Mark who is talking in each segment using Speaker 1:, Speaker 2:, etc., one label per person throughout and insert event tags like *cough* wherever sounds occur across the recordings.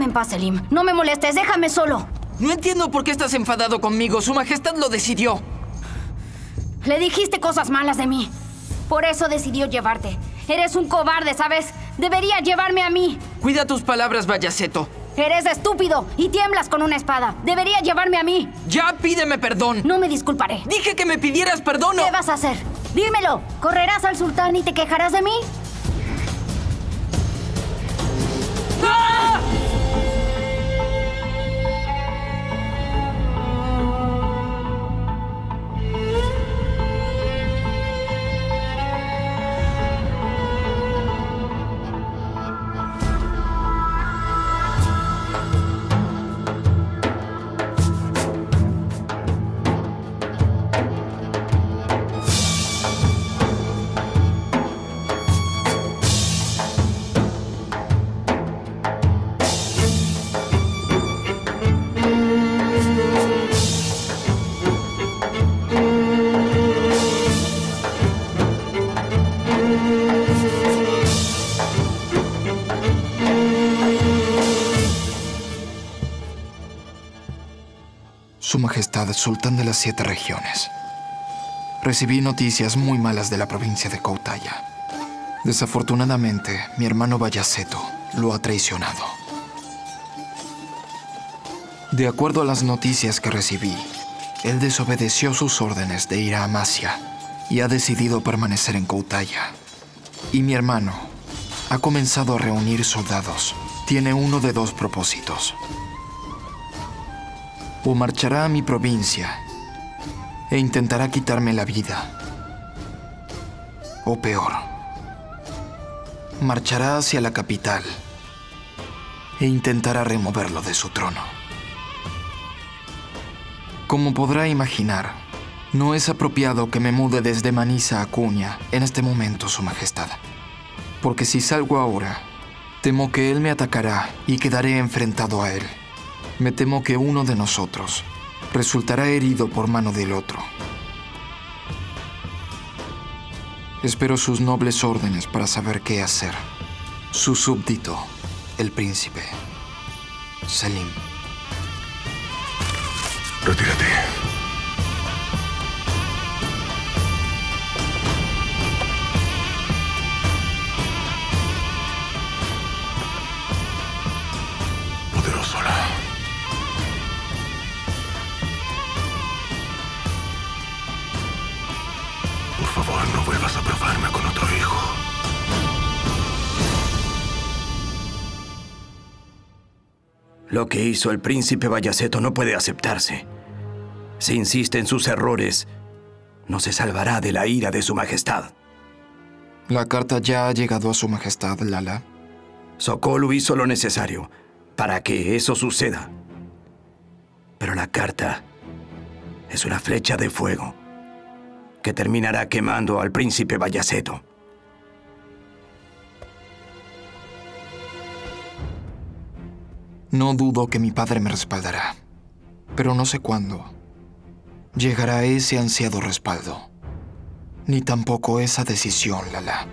Speaker 1: Déjame en paz, Selim. No me molestes, déjame solo.
Speaker 2: No entiendo por qué estás enfadado conmigo. Su Majestad lo decidió.
Speaker 1: Le dijiste cosas malas de mí. Por eso decidió llevarte. Eres un cobarde, ¿sabes? Debería llevarme a mí.
Speaker 2: Cuida tus palabras, Vallaceto.
Speaker 1: Eres estúpido y tiemblas con una espada. Debería llevarme a mí.
Speaker 2: Ya pídeme perdón.
Speaker 1: No me disculparé.
Speaker 2: Dije que me pidieras perdón.
Speaker 1: ¿Qué vas a hacer? Dímelo. ¿Correrás al sultán y te quejarás de mí?
Speaker 3: Su Majestad, Sultán de las Siete Regiones. Recibí noticias muy malas de la provincia de Koutaya. Desafortunadamente, mi hermano Vallaceto lo ha traicionado. De acuerdo a las noticias que recibí, él desobedeció sus órdenes de ir a Amasia y ha decidido permanecer en Koutaya. Y mi hermano ha comenzado a reunir soldados. Tiene uno de dos propósitos. O marchará a mi provincia e intentará quitarme la vida. O peor, marchará hacia la capital e intentará removerlo de su trono. Como podrá imaginar, no es apropiado que me mude desde Manisa a Cuña en este momento, Su Majestad. Porque si salgo ahora, temo que él me atacará y quedaré enfrentado a él. Me temo que uno de nosotros resultará herido por mano del otro. Espero sus nobles órdenes para saber qué hacer. Su súbdito, el príncipe, Selim.
Speaker 4: Retírate.
Speaker 5: Lo que hizo el príncipe Vallaceto no puede aceptarse. Si insiste en sus errores, no se salvará de la ira de su majestad.
Speaker 3: La carta ya ha llegado a su majestad, Lala.
Speaker 5: Sokolu hizo lo necesario para que eso suceda. Pero la carta es una flecha de fuego que terminará quemando al príncipe Vallaceto.
Speaker 3: No dudo que mi padre me respaldará, pero no sé cuándo llegará ese ansiado respaldo, ni tampoco esa decisión, Lala.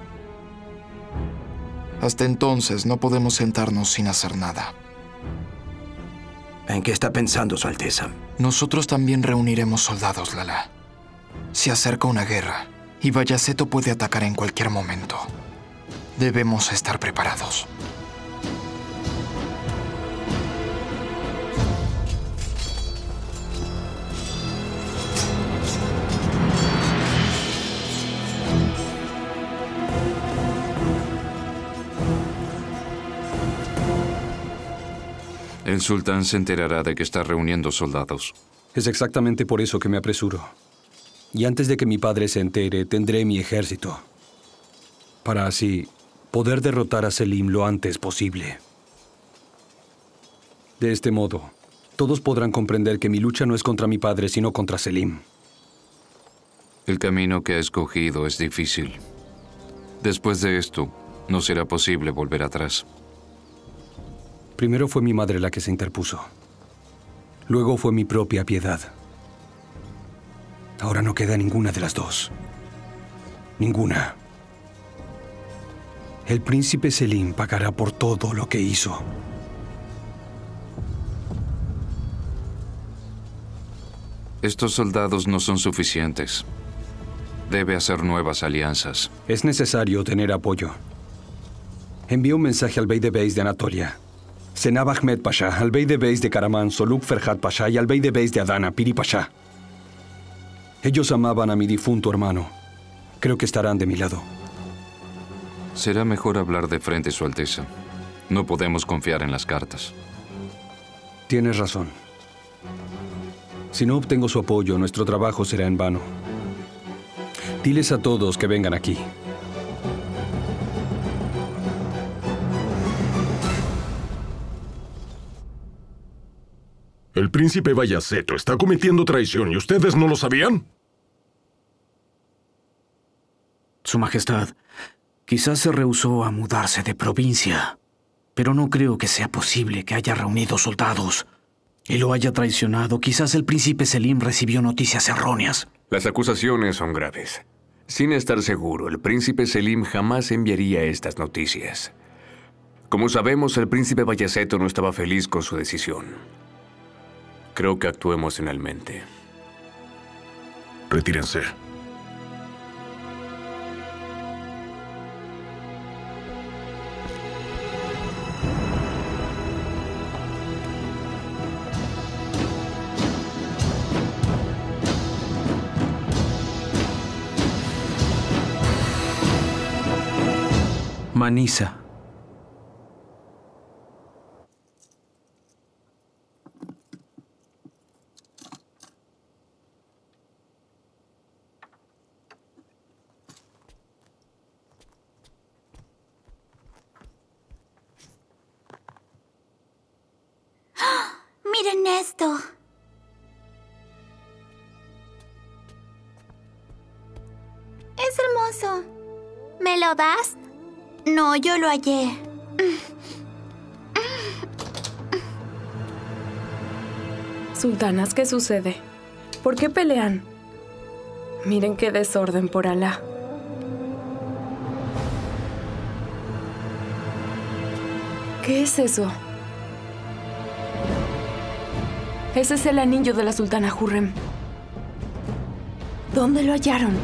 Speaker 3: Hasta entonces no podemos sentarnos sin hacer nada.
Speaker 5: ¿En qué está pensando Su Alteza?
Speaker 3: Nosotros también reuniremos soldados, Lala. Se acerca una guerra y Vallaceto puede atacar en cualquier momento. Debemos estar preparados.
Speaker 6: El sultán se enterará de que está reuniendo soldados.
Speaker 7: Es exactamente por eso que me apresuro. Y antes de que mi padre se entere, tendré mi ejército. Para así poder derrotar a Selim lo antes posible. De este modo, todos podrán comprender que mi lucha no es contra mi padre, sino contra Selim.
Speaker 6: El camino que ha escogido es difícil. Después de esto, no será posible volver atrás.
Speaker 7: Primero fue mi madre la que se interpuso. Luego fue mi propia piedad. Ahora no queda ninguna de las dos. Ninguna. El príncipe Selim pagará por todo lo que hizo.
Speaker 6: Estos soldados no son suficientes. Debe hacer nuevas alianzas.
Speaker 7: Es necesario tener apoyo. Envié un mensaje al Bey de Beis de Anatolia Senab Ahmed Pasha, al bey de Beis de Karaman, Soluk Ferhat Pasha y al bey de Beis de Adana, Piri Pasha. Ellos amaban a mi difunto hermano. Creo que estarán de mi lado.
Speaker 6: Será mejor hablar de frente, Su Alteza. No podemos confiar en las cartas.
Speaker 7: Tienes razón. Si no obtengo su apoyo, nuestro trabajo será en vano. Diles a todos que vengan aquí.
Speaker 4: El príncipe Vallaceto está cometiendo traición y ustedes no lo sabían.
Speaker 8: Su Majestad, quizás se rehusó a mudarse de provincia, pero no creo que sea posible que haya reunido soldados y lo haya traicionado. Quizás el príncipe Selim recibió noticias erróneas.
Speaker 9: Las acusaciones son graves. Sin estar seguro, el príncipe Selim jamás enviaría estas noticias. Como sabemos, el príncipe Vallaceto no estaba feliz con su decisión. Creo que actuó emocionalmente.
Speaker 4: Retírense.
Speaker 8: Manisa.
Speaker 10: Miren esto. Es hermoso. ¿Me lo das? No, yo lo hallé.
Speaker 11: Sultanas, ¿qué sucede? ¿Por qué pelean? Miren qué desorden por Alá. ¿Qué es eso? Ese es el anillo de la sultana Hurrem. ¿Dónde lo hallaron?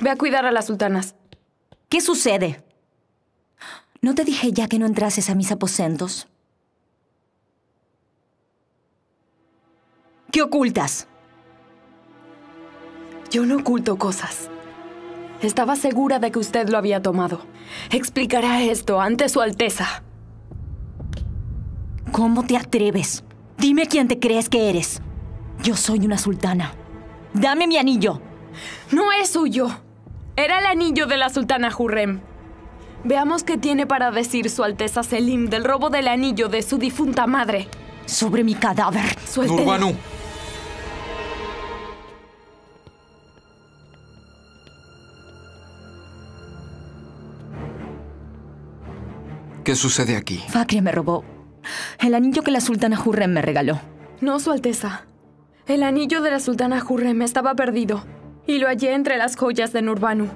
Speaker 11: Ve a cuidar a las sultanas.
Speaker 12: ¿Qué sucede? ¿No te dije ya que no entrases a mis aposentos? ¿Qué ocultas?
Speaker 11: Yo no oculto cosas. Estaba segura de que usted lo había tomado. Explicará esto ante su Alteza.
Speaker 12: ¿Cómo te atreves? Dime quién te crees que eres. Yo soy una sultana. Dame mi anillo.
Speaker 11: No es suyo. Era el anillo de la sultana Hurrem. Veamos qué tiene para decir su Alteza Selim del robo del anillo de su difunta madre.
Speaker 12: Sobre mi cadáver.
Speaker 11: Suéltelo.
Speaker 3: Nurbanu. ¿Qué sucede aquí?
Speaker 12: Fakria me robó el anillo que la sultana Hurrem me regaló.
Speaker 11: No, Su Alteza. El anillo de la sultana Hurrem estaba perdido y lo hallé entre las joyas de Nurbanu.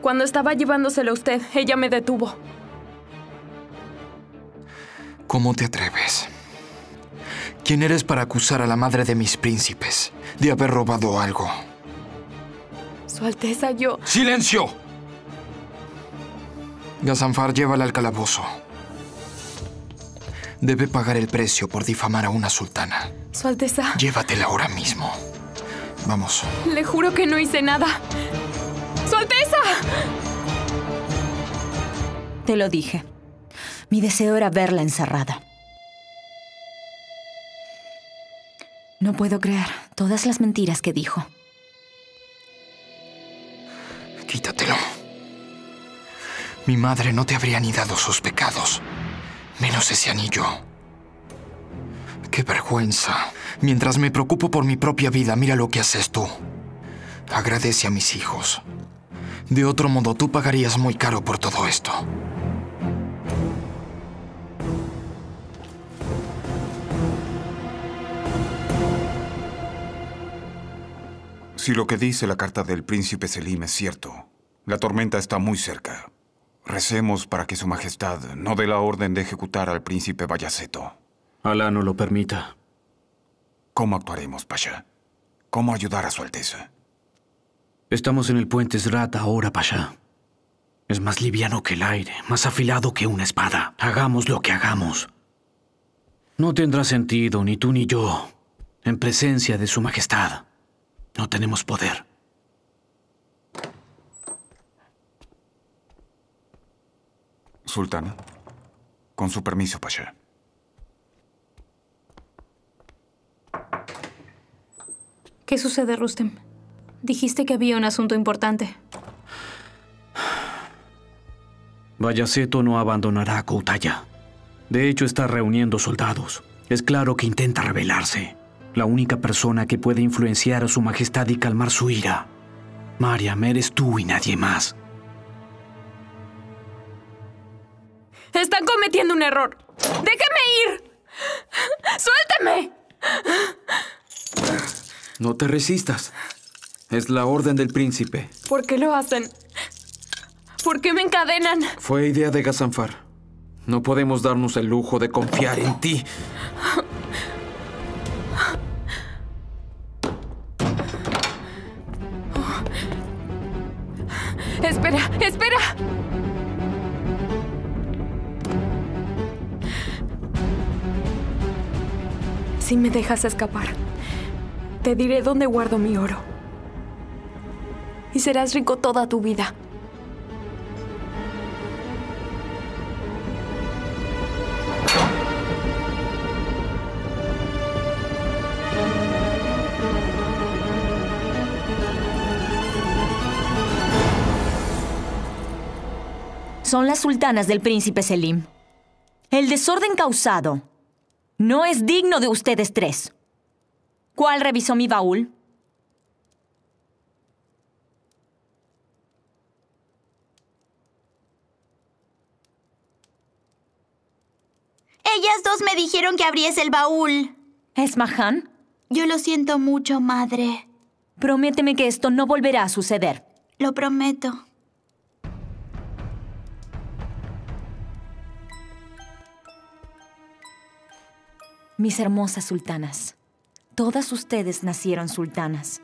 Speaker 11: Cuando estaba llevándoselo a usted, ella me detuvo.
Speaker 3: ¿Cómo te atreves? ¿Quién eres para acusar a la madre de mis príncipes de haber robado algo?
Speaker 11: Su Alteza, yo...
Speaker 3: ¡Silencio! Gazanfar, llévala al calabozo. Debe pagar el precio por difamar a una sultana.
Speaker 11: Su Alteza...
Speaker 3: Llévatela ahora mismo. Vamos.
Speaker 11: Le juro que no hice nada. ¡Su Alteza!
Speaker 12: Te lo dije. Mi deseo era verla encerrada. No puedo creer todas las mentiras que dijo.
Speaker 3: Quítatelo. Mi madre no te habría ni dado sus pecados. Menos ese anillo. ¡Qué vergüenza! Mientras me preocupo por mi propia vida, mira lo que haces tú. Agradece a mis hijos. De otro modo, tú pagarías muy caro por todo esto.
Speaker 13: Si lo que dice la carta del príncipe Selim es cierto, la tormenta está muy cerca. Recemos para que su majestad no dé la orden de ejecutar al príncipe Vallaceto.
Speaker 8: Alá no lo permita.
Speaker 13: ¿Cómo actuaremos, Pasha? ¿Cómo ayudar a Su Alteza?
Speaker 8: Estamos en el puente Zrat ahora, Pasha. Es más liviano que el aire, más afilado que una espada. Hagamos lo que hagamos. No tendrá sentido, ni tú ni yo, en presencia de Su Majestad. No tenemos poder.
Speaker 13: Sultana, con su permiso, Pasha.
Speaker 14: ¿Qué sucede, Rustem? Dijiste que había un asunto importante.
Speaker 8: Vallaceto no abandonará a Koutaya. De hecho, está reuniendo soldados. Es claro que intenta rebelarse. La única persona que puede influenciar a su majestad y calmar su ira. Mariam, eres tú y nadie más.
Speaker 14: Están cometiendo un error. ¡Déjeme ir! ¡Suélteme!
Speaker 15: No te resistas. Es la orden del príncipe.
Speaker 14: ¿Por qué lo hacen? ¿Por qué me encadenan?
Speaker 15: Fue idea de Gazanfar. No podemos darnos el lujo de confiar en ti.
Speaker 14: Espera, espera. Si me dejas escapar, te diré dónde guardo mi oro. Y serás rico toda tu vida.
Speaker 12: Son las sultanas del príncipe Selim. El desorden causado no es digno de ustedes tres. ¿Cuál revisó mi baúl?
Speaker 10: Ellas dos me dijeron que abriese el baúl.
Speaker 12: ¿Es Mahan?
Speaker 10: Yo lo siento mucho, madre.
Speaker 12: Prométeme que esto no volverá a suceder.
Speaker 10: Lo prometo.
Speaker 12: Mis hermosas sultanas, todas ustedes nacieron sultanas.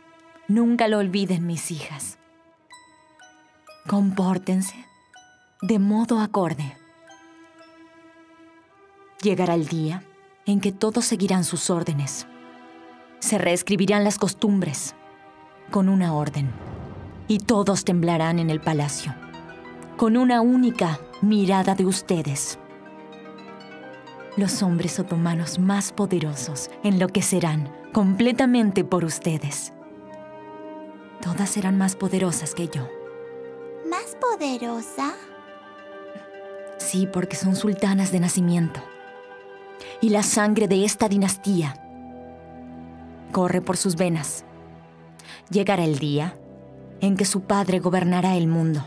Speaker 12: Nunca lo olviden, mis hijas. Compórtense de modo acorde. Llegará el día en que todos seguirán sus órdenes. Se reescribirán las costumbres con una orden y todos temblarán en el palacio con una única mirada de ustedes. Los hombres otomanos más poderosos enloquecerán completamente por ustedes. Todas serán más poderosas que yo.
Speaker 10: ¿Más poderosa?
Speaker 12: Sí, porque son sultanas de nacimiento. Y la sangre de esta dinastía corre por sus venas. Llegará el día en que su padre gobernará el mundo.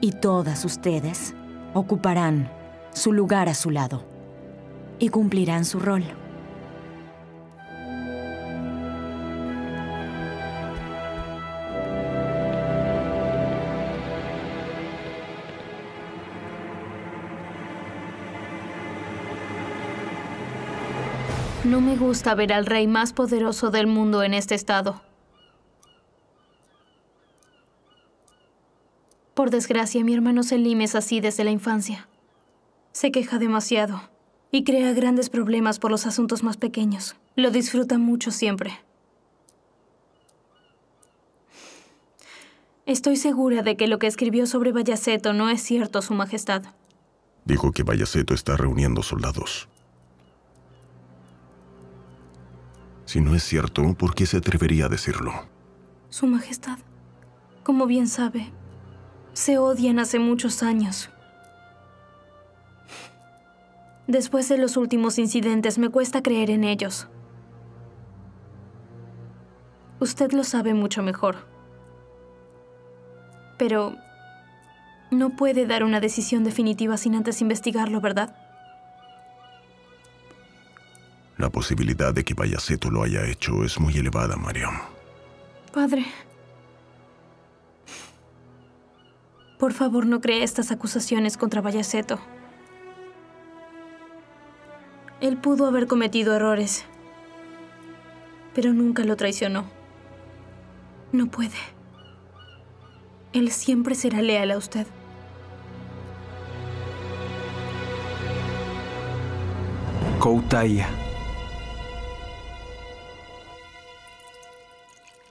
Speaker 12: Y todas ustedes ocuparán su lugar a su lado y cumplirán su rol.
Speaker 14: No me gusta ver al rey más poderoso del mundo en este estado. Por desgracia, mi hermano Selim es así desde la infancia. Se queja demasiado y crea grandes problemas por los asuntos más pequeños. Lo disfruta mucho siempre. Estoy segura de que lo que escribió sobre Vallaceto no es cierto, Su Majestad.
Speaker 4: Dijo que Vallaceto está reuniendo soldados. Si no es cierto, ¿por qué se atrevería a decirlo?
Speaker 14: Su Majestad, como bien sabe, se odian hace muchos años. Después de los últimos incidentes, me cuesta creer en ellos. Usted lo sabe mucho mejor. Pero no puede dar una decisión definitiva sin antes investigarlo, ¿verdad?
Speaker 4: La posibilidad de que Vallaceto lo haya hecho es muy elevada, Mariam.
Speaker 14: Padre. Por favor, no cree estas acusaciones contra Vallaceto. Él pudo haber cometido errores, pero nunca lo traicionó. No puede. Él siempre será leal a usted.
Speaker 7: Koutaya.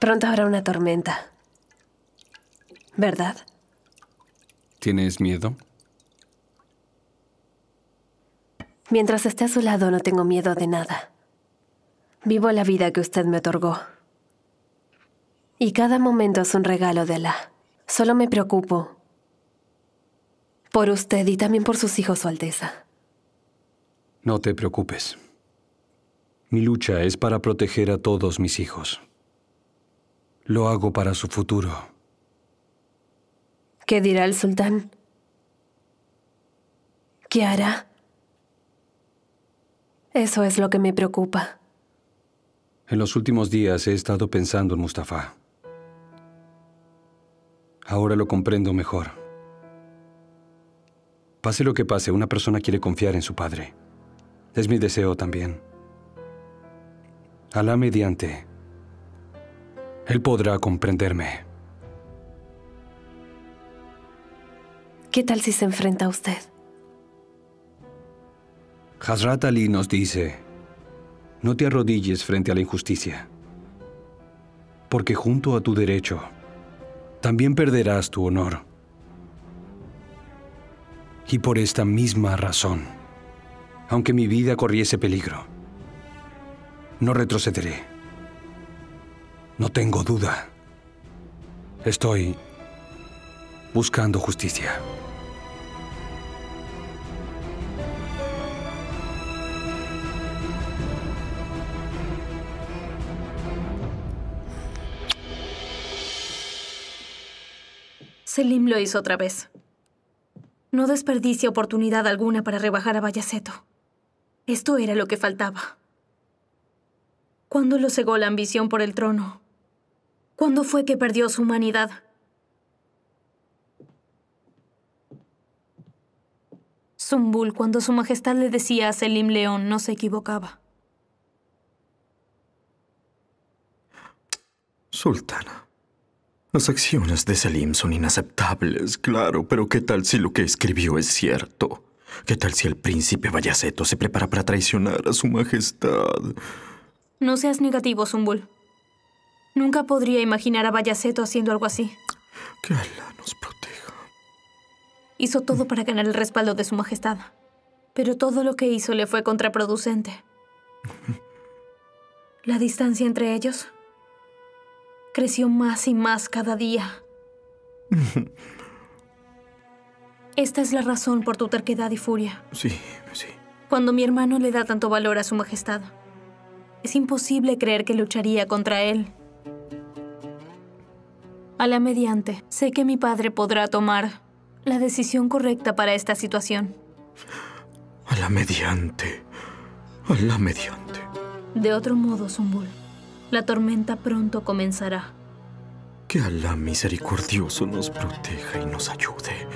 Speaker 16: Pronto habrá una tormenta. ¿Verdad?
Speaker 7: ¿Tienes miedo?
Speaker 16: Mientras esté a su lado no tengo miedo de nada. Vivo la vida que usted me otorgó. Y cada momento es un regalo de Alá. Solo me preocupo por usted y también por sus hijos, Su Alteza.
Speaker 7: No te preocupes. Mi lucha es para proteger a todos mis hijos. Lo hago para su futuro.
Speaker 16: ¿Qué dirá el sultán? ¿Qué hará? Eso es lo que me preocupa.
Speaker 7: En los últimos días he estado pensando en Mustafa. Ahora lo comprendo mejor. Pase lo que pase, una persona quiere confiar en su padre. Es mi deseo también. Alá mediante, él podrá comprenderme.
Speaker 16: ¿Qué tal si se enfrenta a usted?
Speaker 7: Hazrat Ali nos dice, no te arrodilles frente a la injusticia, porque junto a tu derecho, también perderás tu honor. Y por esta misma razón, aunque mi vida corriese peligro, no retrocederé. No tengo duda. Estoy buscando justicia.
Speaker 14: Selim lo hizo otra vez. No desperdicia oportunidad alguna para rebajar a Bayaceto. Esto era lo que faltaba. ¿Cuándo lo cegó la ambición por el trono? ¿Cuándo fue que perdió su humanidad? Zumbul, cuando su majestad le decía a Selim León, no se equivocaba.
Speaker 17: Sultana, las acciones de Selim son inaceptables, claro, pero ¿qué tal si lo que escribió es cierto? ¿Qué tal si el príncipe Bayaceto se prepara para traicionar a su majestad?
Speaker 14: No seas negativo, Zumbul. Nunca podría imaginar a Bayaceto haciendo algo así.
Speaker 17: Que Alá nos proteja.
Speaker 14: Hizo todo para ganar el respaldo de su majestad. Pero todo lo que hizo le fue contraproducente. *laughs* La distancia entre ellos creció más y más cada día. *laughs* Esta es la razón por tu terquedad y furia.
Speaker 17: Sí, sí.
Speaker 14: Cuando mi hermano le da tanto valor a su majestad, es imposible creer que lucharía contra él. A la mediante, sé que mi padre podrá tomar la decisión correcta para esta situación.
Speaker 17: A la mediante. A la mediante.
Speaker 14: De otro modo, Zumbul, la tormenta pronto comenzará.
Speaker 17: Que Alá misericordioso nos proteja y nos ayude.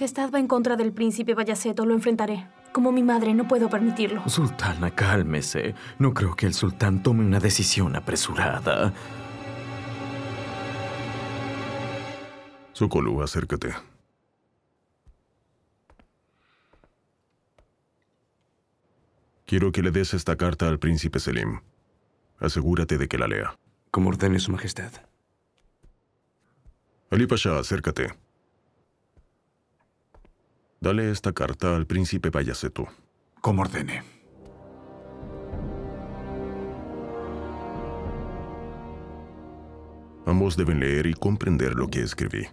Speaker 14: Majestad va en contra del príncipe Bayaceto, lo enfrentaré. Como mi madre, no puedo permitirlo.
Speaker 17: Sultana, cálmese. No creo que el sultán tome una decisión apresurada.
Speaker 4: Sokolu, acércate. Quiero que le des esta carta al príncipe Selim. Asegúrate de que la lea.
Speaker 9: Como ordene su majestad.
Speaker 4: Ali Pasha, acércate. Dale esta carta al príncipe Bayaceto.
Speaker 13: Como ordene.
Speaker 4: Ambos deben leer y comprender lo que escribí.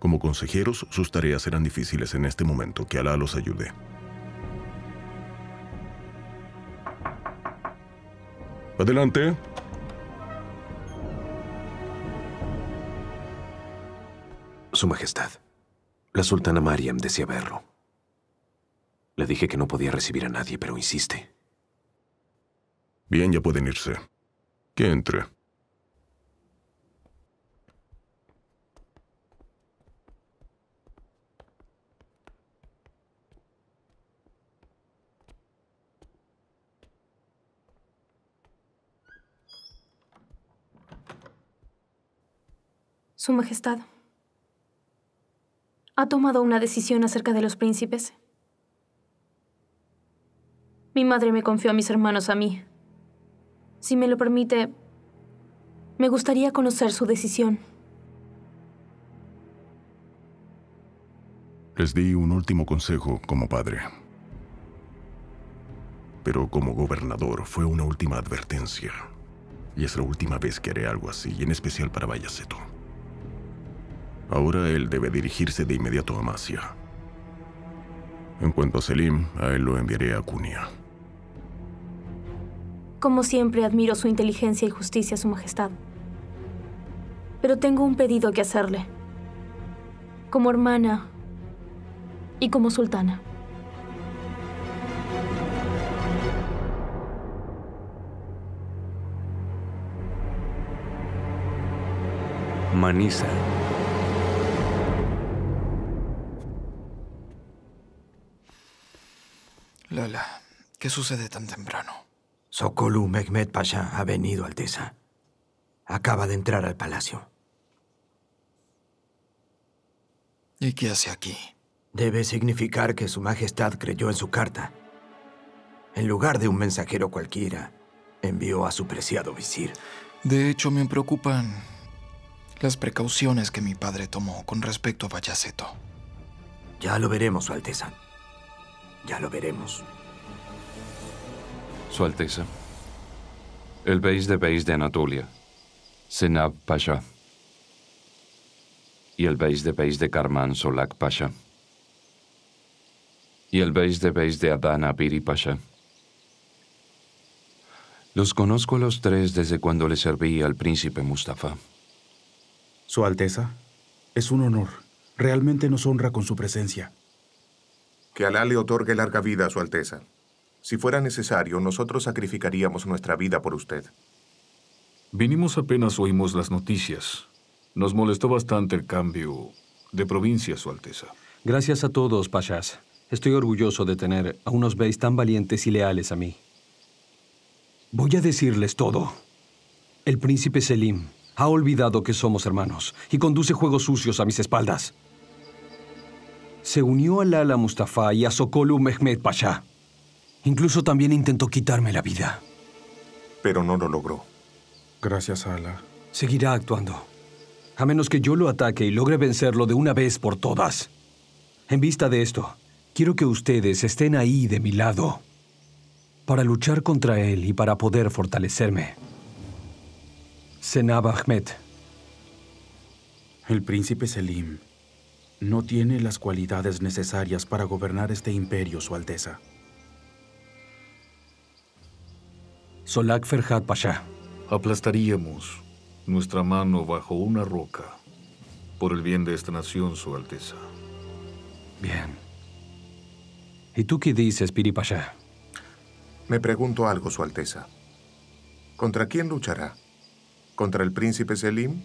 Speaker 4: Como consejeros, sus tareas serán difíciles en este momento. Que Alá los ayude. Adelante.
Speaker 18: Su Majestad, la sultana Mariam desea verlo. Le dije que no podía recibir a nadie, pero insiste.
Speaker 4: Bien, ya pueden irse. Que entre.
Speaker 14: Su Majestad. ¿Ha tomado una decisión acerca de los príncipes? Mi madre me confió a mis hermanos a mí. Si me lo permite, me gustaría conocer su decisión.
Speaker 4: Les di un último consejo como padre. Pero como gobernador fue una última advertencia. Y es la última vez que haré algo así, en especial para Bayaceto. Ahora él debe dirigirse de inmediato a Masia. En cuanto a Selim, a él lo enviaré a Kunia.
Speaker 14: Como siempre, admiro su inteligencia y justicia, Su Majestad. Pero tengo un pedido que hacerle. Como hermana y como sultana.
Speaker 9: Manisa.
Speaker 3: Lala, ¿qué sucede tan temprano?
Speaker 5: Sokolu Mehmed Pasha ha venido, Alteza. Acaba de entrar al palacio.
Speaker 3: ¿Y qué hace aquí?
Speaker 5: Debe significar que Su Majestad creyó en su carta. En lugar de un mensajero cualquiera, envió a su preciado visir.
Speaker 3: De hecho, me preocupan las precauciones que mi padre tomó con respecto a Bayaceto.
Speaker 5: Ya lo veremos, Su Alteza. Ya lo veremos.
Speaker 6: Su Alteza. El Beis de Beis de Anatolia, Senab Pasha. Y el Beis de Beis de Karman Solak Pasha. Y el Beis de Beis de Adana Piri Pasha. Los conozco a los tres desde cuando le serví al príncipe Mustafa.
Speaker 15: Su Alteza, es un honor. Realmente nos honra con su presencia.
Speaker 19: Que Alá le otorgue larga vida a Su Alteza. Si fuera necesario, nosotros sacrificaríamos nuestra vida por usted.
Speaker 20: Vinimos apenas oímos las noticias. Nos molestó bastante el cambio de provincia, Su Alteza.
Speaker 7: Gracias a todos, Pashas. Estoy orgulloso de tener a unos beis tan valientes y leales a mí. Voy a decirles todo. El príncipe Selim ha olvidado que somos hermanos y conduce juegos sucios a mis espaldas. Se unió a Lala Mustafa y a Sokolu Mehmed Pasha. Incluso también intentó quitarme la vida.
Speaker 19: Pero no lo logró.
Speaker 15: Gracias a Allah.
Speaker 7: Seguirá actuando. A menos que yo lo ataque y logre vencerlo de una vez por todas. En vista de esto, quiero que ustedes estén ahí de mi lado. Para luchar contra él y para poder fortalecerme. Senab Ahmed.
Speaker 15: El príncipe Selim no tiene las cualidades necesarias para gobernar este imperio, Su Alteza.
Speaker 7: Solak Ferhat Pasha.
Speaker 20: Aplastaríamos nuestra mano bajo una roca por el bien de esta nación, Su Alteza.
Speaker 7: Bien. ¿Y tú qué dices, Piri Pasha?
Speaker 19: Me pregunto algo, Su Alteza. ¿Contra quién luchará? ¿Contra el príncipe Selim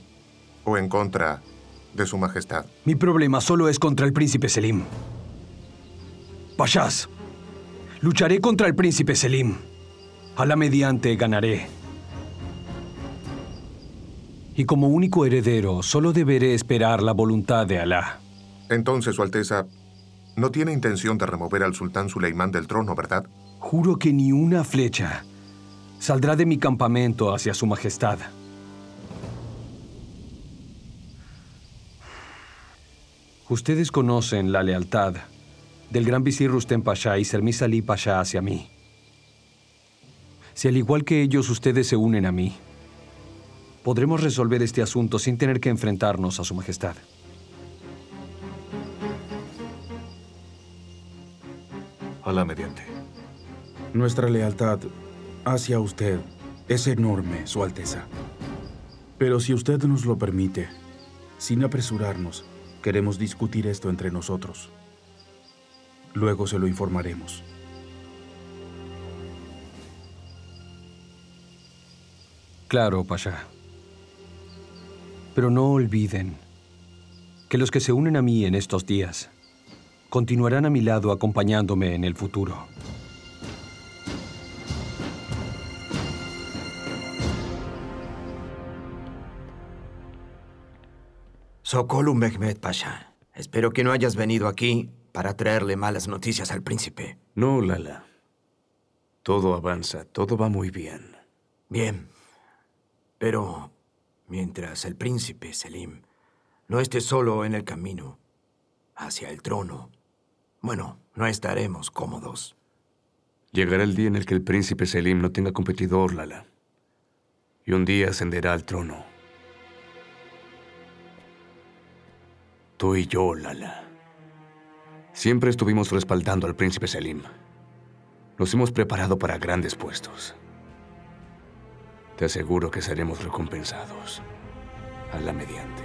Speaker 19: o en contra de su majestad?
Speaker 7: Mi problema solo es contra el príncipe Selim. Pashas, lucharé contra el príncipe Selim. A la mediante ganaré. Y como único heredero, solo deberé esperar la voluntad de Alá.
Speaker 19: Entonces, Su Alteza, no tiene intención de remover al sultán Suleimán del trono, ¿verdad?
Speaker 7: Juro que ni una flecha saldrá de mi campamento hacia su majestad. Ustedes conocen la lealtad del gran visir Rustem Pasha y Sermis Ali Pasha hacia mí. Si al igual que ellos ustedes se unen a mí, podremos resolver este asunto sin tener que enfrentarnos a su majestad.
Speaker 15: A la mediante. Nuestra lealtad hacia usted es enorme, Su Alteza. Pero si usted nos lo permite, sin apresurarnos, queremos discutir esto entre nosotros. Luego se lo informaremos.
Speaker 7: Claro, Pasha. Pero no olviden que los que se unen a mí en estos días continuarán a mi lado acompañándome en el futuro.
Speaker 5: Sokolu Mehmet Pasha, espero que no hayas venido aquí para traerle malas noticias al príncipe.
Speaker 9: No, Lala. Todo avanza, todo va muy bien.
Speaker 5: Bien. Pero mientras el príncipe Selim no esté solo en el camino hacia el trono, bueno, no estaremos cómodos.
Speaker 9: Llegará el día en el que el príncipe Selim no tenga competidor, Lala. Y un día ascenderá al trono. Tú y yo, Lala. Siempre estuvimos respaldando al príncipe Selim. Nos hemos preparado para grandes puestos. Te aseguro que seremos recompensados. A la mediante.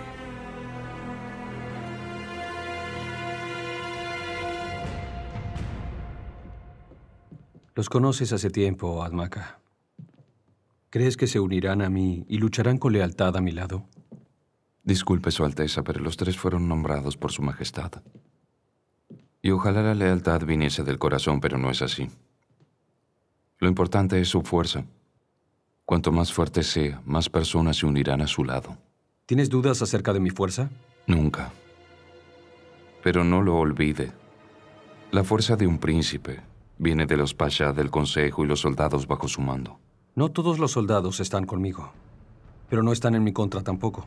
Speaker 7: Los conoces hace tiempo, Admaka. ¿Crees que se unirán a mí y lucharán con lealtad a mi lado?
Speaker 6: Disculpe, Su Alteza, pero los tres fueron nombrados por Su Majestad. Y ojalá la lealtad viniese del corazón, pero no es así. Lo importante es su fuerza. Cuanto más fuerte sea, más personas se unirán a su lado.
Speaker 7: ¿Tienes dudas acerca de mi fuerza?
Speaker 6: Nunca. Pero no lo olvide. La fuerza de un príncipe viene de los pasha del consejo y los soldados bajo su mando.
Speaker 7: No todos los soldados están conmigo, pero no están en mi contra tampoco.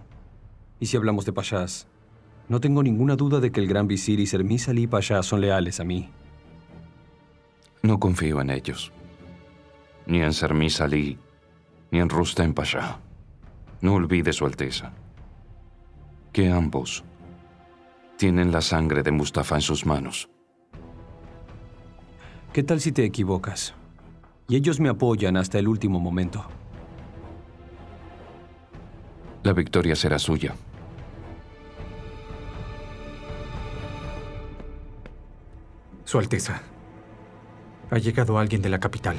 Speaker 7: Y si hablamos de pashas, no tengo ninguna duda de que el gran visir y Sermis Ali Pasha son leales a mí.
Speaker 6: No confío en ellos. Ni en Sermis Ali, ni en Rustem Pasha. No olvide, Su Alteza, que ambos tienen la sangre de Mustafa en sus manos.
Speaker 7: ¿Qué tal si te equivocas? Y ellos me apoyan hasta el último momento.
Speaker 6: La victoria será suya.
Speaker 13: Su Alteza, ha llegado alguien de la capital.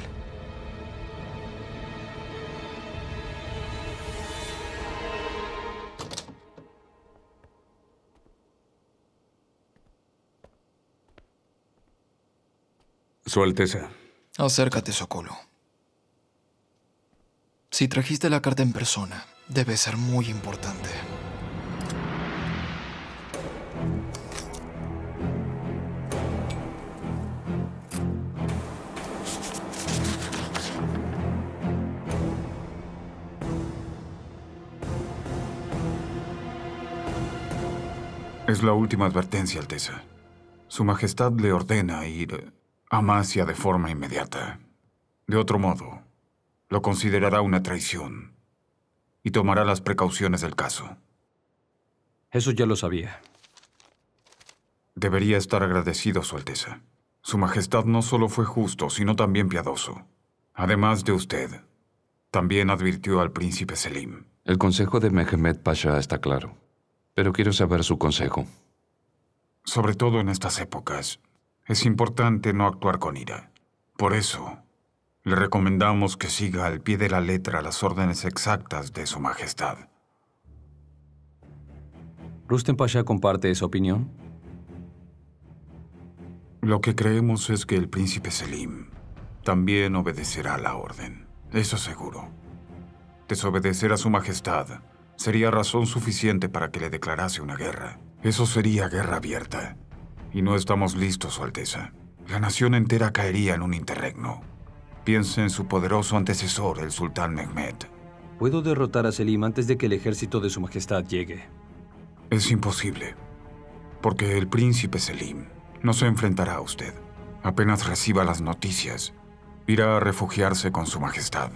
Speaker 9: Su Alteza.
Speaker 3: Acércate, Sokolo. Si trajiste la carta en persona, debe ser muy importante.
Speaker 13: Es la última advertencia, Alteza. Su Majestad le ordena ir a Amasia de forma inmediata. De otro modo, lo considerará una traición y tomará las precauciones del caso.
Speaker 7: Eso ya lo sabía.
Speaker 13: Debería estar agradecido, Su Alteza. Su Majestad no solo fue justo, sino también piadoso. Además de usted, también advirtió al príncipe Selim.
Speaker 6: El consejo de Mehmet Pasha está claro, pero quiero saber su consejo.
Speaker 13: Sobre todo en estas épocas, es importante no actuar con ira. Por eso, Le recomendamos que siga al pie de la letra las órdenes exactas de Su Majestad.
Speaker 7: ¿Rustem Pasha comparte esa opinión?
Speaker 13: Lo que creemos es que el príncipe Selim también obedecerá la orden. Eso seguro. Desobedecer a Su Majestad sería razón suficiente para que le declarase una guerra. Eso sería guerra abierta. Y no estamos listos, Su Alteza. La nación entera caería en un interregno. Piense en su poderoso antecesor, el sultán Mehmed.
Speaker 7: Puedo derrotar a Selim antes de que el ejército de su majestad llegue.
Speaker 13: Es imposible. Porque el príncipe Selim no se enfrentará a usted. Apenas reciba las noticias, irá a refugiarse con su majestad.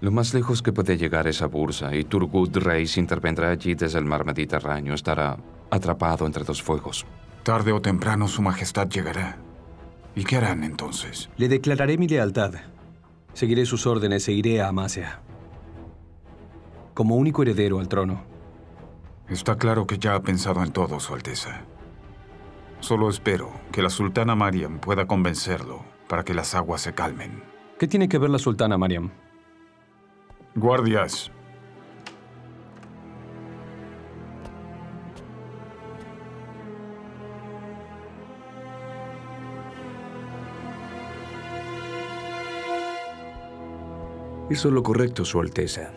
Speaker 6: Lo más lejos que puede llegar es a Bursa y Turgut Reis intervendrá allí desde el mar Mediterráneo. Estará atrapado entre dos fuegos.
Speaker 13: Tarde o temprano su majestad llegará. ¿Y qué harán entonces?
Speaker 7: Le declararé mi lealtad. Seguiré sus órdenes e iré a Amasia. Como único heredero al trono.
Speaker 13: Está claro que ya ha pensado en todo, Su Alteza. Solo espero que la sultana Mariam pueda convencerlo para que las aguas se calmen.
Speaker 7: ¿Qué tiene que ver la sultana Mariam?
Speaker 13: Guardias.
Speaker 9: Hizo lo correcto, Su Alteza.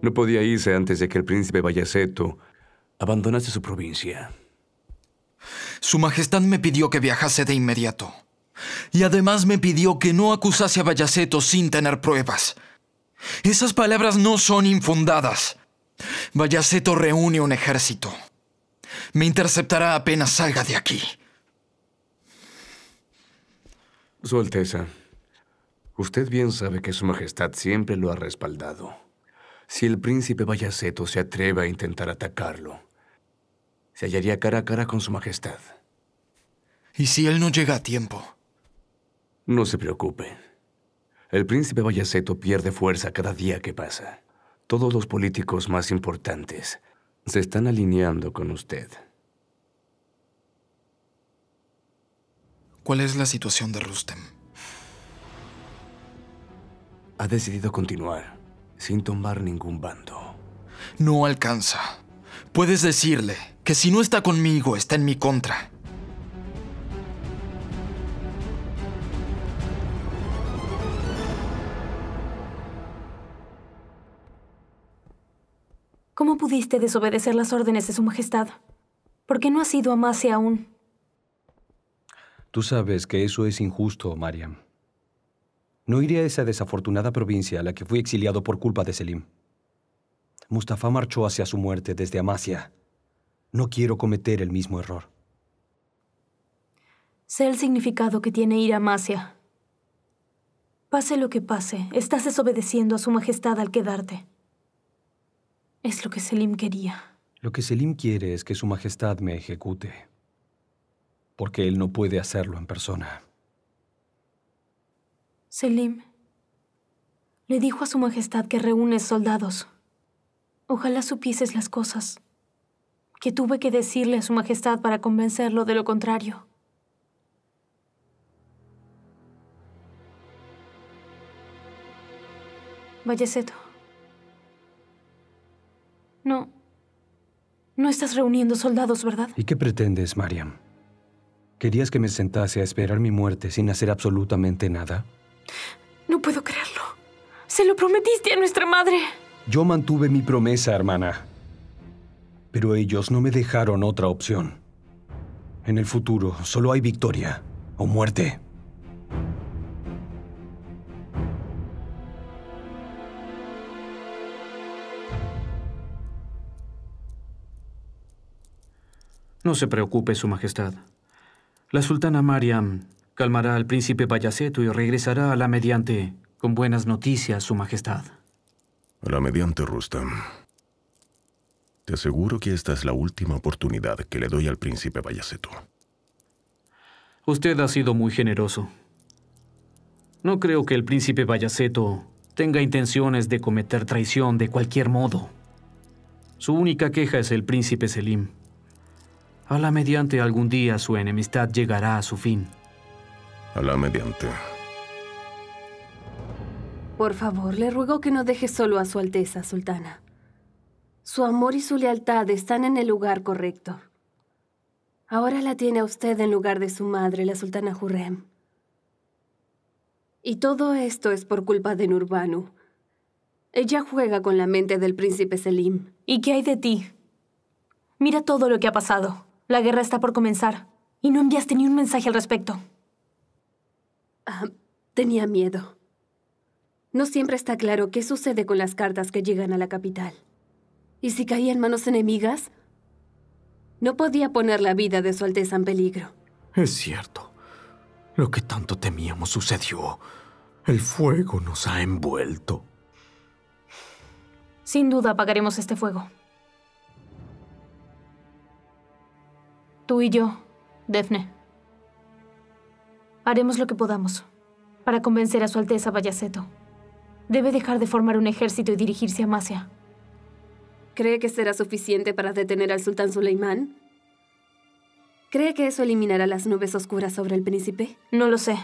Speaker 9: No podía irse antes de que el príncipe Bayaceto abandonase su provincia.
Speaker 3: Su Majestad me pidió que viajase de inmediato. Y además me pidió que no acusase a Bayaceto sin tener pruebas. Esas palabras no son infundadas. Bayaceto reúne un ejército. Me interceptará apenas salga de aquí.
Speaker 9: Su Alteza, usted bien sabe que Su Majestad siempre lo ha respaldado. Si el príncipe Bayaceto se atreve a intentar atacarlo, se hallaría cara a cara con Su Majestad.
Speaker 3: ¿Y si él no llega a tiempo?
Speaker 9: No se preocupe. El príncipe Bayaceto pierde fuerza cada día que pasa. Todos los políticos más importantes se están alineando con usted.
Speaker 3: ¿Cuál es la situación de Rustem?
Speaker 9: Ha decidido continuar sin tomar ningún bando.
Speaker 3: No alcanza. Puedes decirle que si no está conmigo, está en mi contra.
Speaker 14: ¿Cómo pudiste desobedecer las órdenes de su majestad? ¿Por qué no has ido a aún?
Speaker 7: Tú sabes que eso es injusto, Mariam. No iré a esa desafortunada provincia a la que fui exiliado por culpa de Selim. Mustafa marchó hacia su muerte desde Amasia. No quiero cometer el mismo error.
Speaker 14: Sé el significado que tiene ir a Amasia. Pase lo que pase, estás desobedeciendo a su majestad al quedarte. Es lo que Selim quería.
Speaker 7: Lo que Selim quiere es que su majestad me ejecute. Porque él no puede hacerlo en persona.
Speaker 14: Selim le dijo a su majestad que reúne soldados. Ojalá supieses las cosas que tuve que decirle a su majestad para convencerlo de lo contrario. Vallaceto. No. No estás reuniendo soldados, ¿verdad?
Speaker 7: ¿Y qué pretendes, Mariam? ¿Querías que me sentase a esperar mi muerte sin hacer absolutamente nada?
Speaker 14: No puedo creerlo. Se lo prometiste a nuestra madre.
Speaker 7: Yo mantuve mi promesa, hermana. Pero ellos no me dejaron otra opción. En el futuro solo hay victoria o muerte.
Speaker 21: No se preocupe, Su Majestad. La sultana Mariam calmará al príncipe Bayaceto y regresará a la mediante con buenas noticias, Su Majestad.
Speaker 4: A la mediante, Rustam. Te aseguro que esta es la última oportunidad que le doy al príncipe Bayaceto.
Speaker 21: Usted ha sido muy generoso. No creo que el príncipe Bayaceto tenga intenciones de cometer traición de cualquier modo. Su única queja es el príncipe Selim. A la mediante algún día su enemistad llegará a su fin.
Speaker 4: A la mediante.
Speaker 16: Por favor, le ruego que no deje solo a Su Alteza, Sultana. Su amor y su lealtad están en el lugar correcto. Ahora la tiene a usted en lugar de su madre, la Sultana Hurrem. Y todo esto es por culpa de Nurbanu. Ella juega con la mente del príncipe Selim.
Speaker 14: ¿Y qué hay de ti? Mira todo lo que ha pasado. La guerra está por comenzar. Y no enviaste ni un mensaje al respecto.
Speaker 16: Ah, tenía miedo. No siempre está claro qué sucede con las cartas que llegan a la capital. ¿Y si caía en manos enemigas? No podía poner la vida de Su Alteza en peligro.
Speaker 17: Es cierto. Lo que tanto temíamos sucedió. El fuego nos ha envuelto.
Speaker 14: Sin duda apagaremos este fuego. Tú y yo, Defne. Haremos lo que podamos para convencer a Su Alteza Bayaceto. Debe dejar de formar un ejército y dirigirse a Masia.
Speaker 16: ¿Cree que será suficiente para detener al sultán Suleimán? ¿Cree que eso eliminará las nubes oscuras sobre el príncipe?
Speaker 14: No lo sé.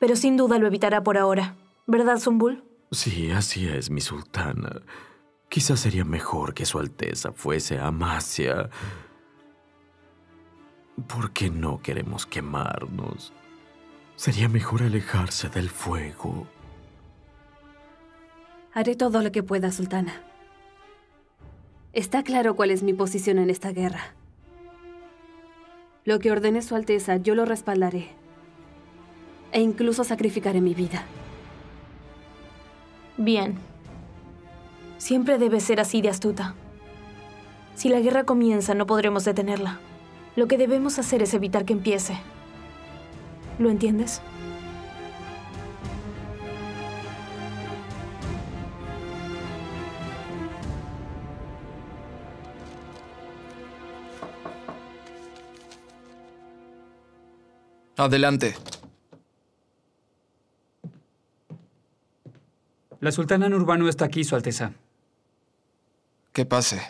Speaker 14: Pero sin duda lo evitará por ahora. ¿Verdad, Zumbul?
Speaker 17: Sí, así es, mi sultana. Quizás sería mejor que Su Alteza fuese Amasia. Porque no queremos quemarnos. Sería mejor alejarse del fuego.
Speaker 16: Haré todo lo que pueda, sultana. Está claro cuál es mi posición en esta guerra. Lo que ordene Su Alteza, yo lo respaldaré. E incluso sacrificaré mi vida.
Speaker 14: Bien. Siempre debe ser así de astuta. Si la guerra comienza, no podremos detenerla. Lo que debemos hacer es evitar que empiece. ¿Lo entiendes?
Speaker 3: Adelante.
Speaker 22: La sultana Nurbanu está aquí, Su Alteza.
Speaker 3: Que pase.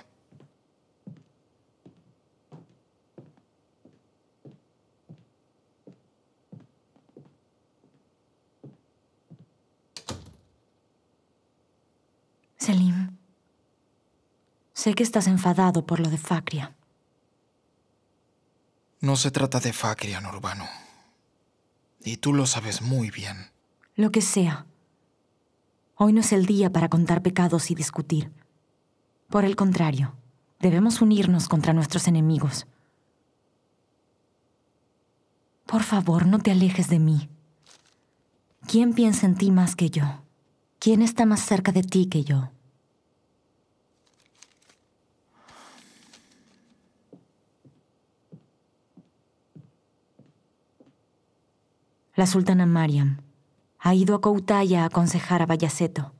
Speaker 12: Selim, sé que estás enfadado por lo de Fakria.
Speaker 3: No se trata de Fakria, Nurbanu. Y tú lo sabes muy bien.
Speaker 12: Lo que sea. Hoy no es el día para contar pecados y discutir. Por el contrario, debemos unirnos contra nuestros enemigos. Por favor, no te alejes de mí. ¿Quién piensa en ti más que yo? ¿Quién está más cerca de ti que yo? La sultana Mariam ha ido a Koutaya a aconsejar a Bayaceto.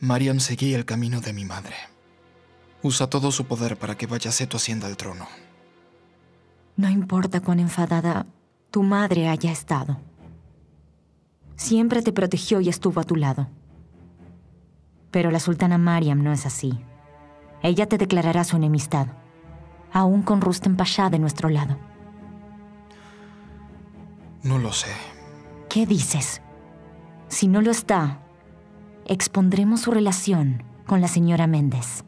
Speaker 3: Mariam seguía el camino de mi madre. Usa todo su poder para que Bayaceto ascienda al trono.
Speaker 12: No importa cuán enfadada tu madre haya estado. Siempre te protegió y estuvo a tu lado. Pero la sultana Mariam no es así. Ella te declarará su enemistad, aún con Rustem Pasha de nuestro lado.
Speaker 3: No lo sé.
Speaker 12: ¿Qué dices? Si no lo está, expondremos su relación con la señora Méndez.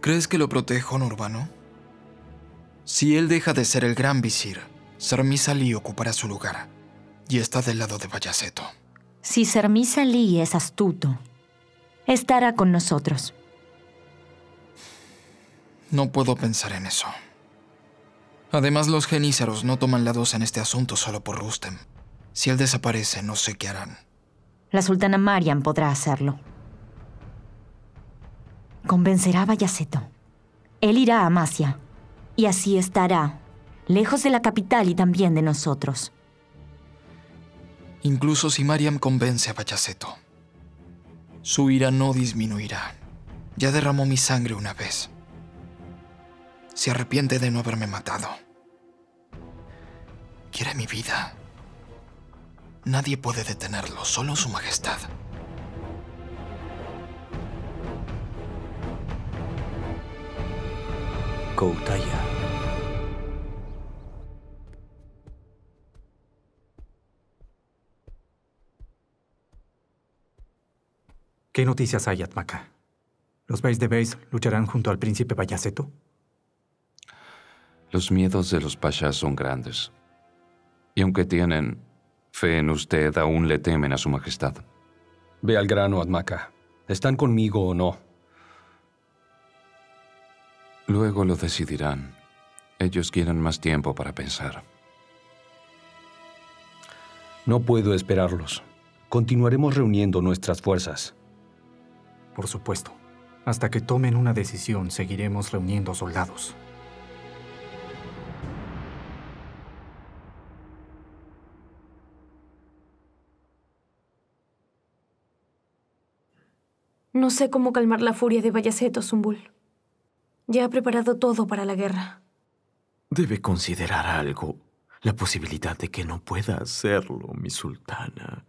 Speaker 3: ¿Crees que lo protejo, Nurbano? Si él deja de ser el gran visir, Sarmis Ali ocupará su lugar y está del lado de Bayaceto.
Speaker 12: Si Sarmis Ali es astuto, estará con nosotros.
Speaker 3: No puedo pensar en eso. Además, los genízaros no toman lados en este asunto solo por Rustem. Si él desaparece, no sé qué harán.
Speaker 12: La sultana Mariam podrá hacerlo. Convencerá a Bayaceto. Él irá a Amasia. Y así estará, lejos de la capital y también de nosotros.
Speaker 3: Incluso si Mariam convence a Bayaceto, su ira no disminuirá. Ya derramó mi sangre una vez se arrepiente de no haberme matado. Quiere mi vida. Nadie puede detenerlo, solo su majestad.
Speaker 18: Koutaya.
Speaker 23: ¿Qué noticias hay, Atmaka? ¿Los Beis de Beis lucharán junto al príncipe Bayaceto?
Speaker 6: Los miedos de los pashas son grandes. Y aunque tienen fe en usted, aún le temen a su majestad.
Speaker 7: Ve al grano, Atmaka. ¿Están conmigo o no?
Speaker 6: Luego lo decidirán. Ellos quieren más tiempo para pensar.
Speaker 7: No puedo esperarlos. Continuaremos reuniendo nuestras fuerzas.
Speaker 23: Por supuesto. Hasta que tomen una decisión, seguiremos reuniendo soldados.
Speaker 14: No sé cómo calmar la furia de Bayaceto, Zumbul. Ya ha preparado todo para la guerra.
Speaker 17: Debe considerar algo. La posibilidad de que no pueda hacerlo, mi sultana.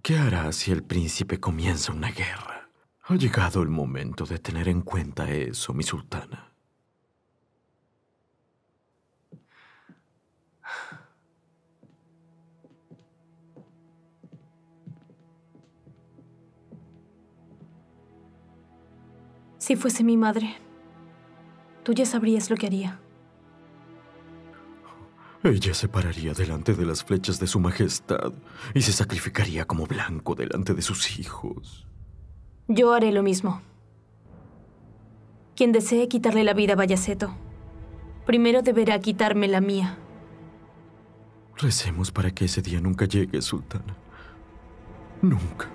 Speaker 17: ¿Qué hará si el príncipe comienza una guerra? Ha llegado el momento de tener en cuenta eso, mi sultana.
Speaker 14: Si fuese mi madre, tú ya sabrías lo que haría.
Speaker 17: Ella se pararía delante de las flechas de su majestad y se sacrificaría como blanco delante de sus hijos.
Speaker 14: Yo haré lo mismo. Quien desee quitarle la vida a Bayaceto, primero deberá quitarme la mía.
Speaker 17: Recemos para que ese día nunca llegue, sultana. Nunca.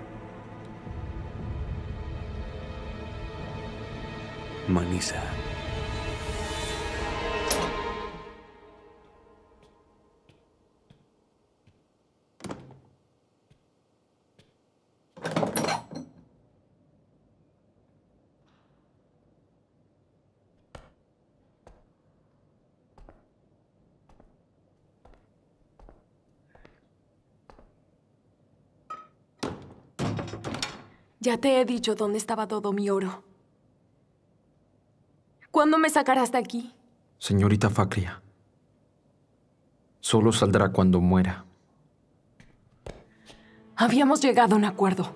Speaker 18: Manisa.
Speaker 11: Ya te he dicho dónde estaba todo mi oro. ¿Cuándo me sacarás de aquí?
Speaker 21: Señorita Fakria, solo saldrá cuando muera.
Speaker 11: Habíamos llegado a un acuerdo.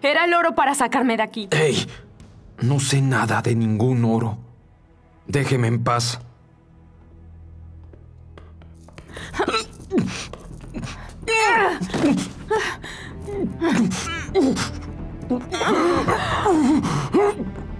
Speaker 11: Era el oro para sacarme de aquí.
Speaker 21: ¡Ey! No sé nada de ningún oro. Déjeme en paz. *laughs*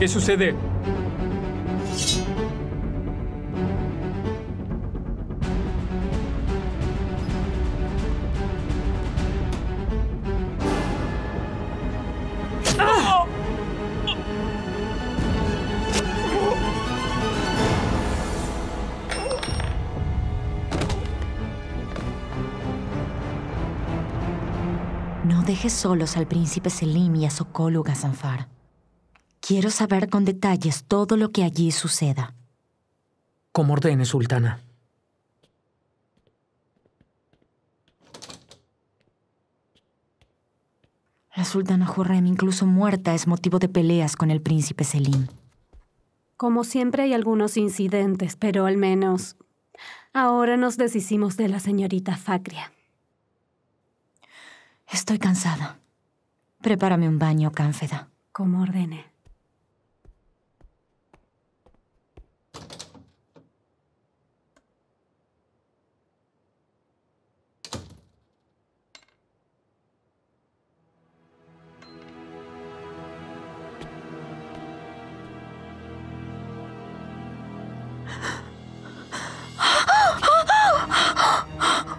Speaker 22: ¿Qué sucede?
Speaker 12: No dejes solos al príncipe Selim y a Sokolu Gazanfar. Quiero saber con detalles todo lo que allí suceda.
Speaker 8: Como ordene, sultana.
Speaker 12: La sultana Hurrem, incluso muerta, es motivo de peleas con el príncipe Selim.
Speaker 16: Como siempre hay algunos incidentes, pero al menos ahora nos deshicimos de la señorita Fakria.
Speaker 12: Estoy cansada. Prepárame un baño, Cánfeda.
Speaker 16: Como ordene.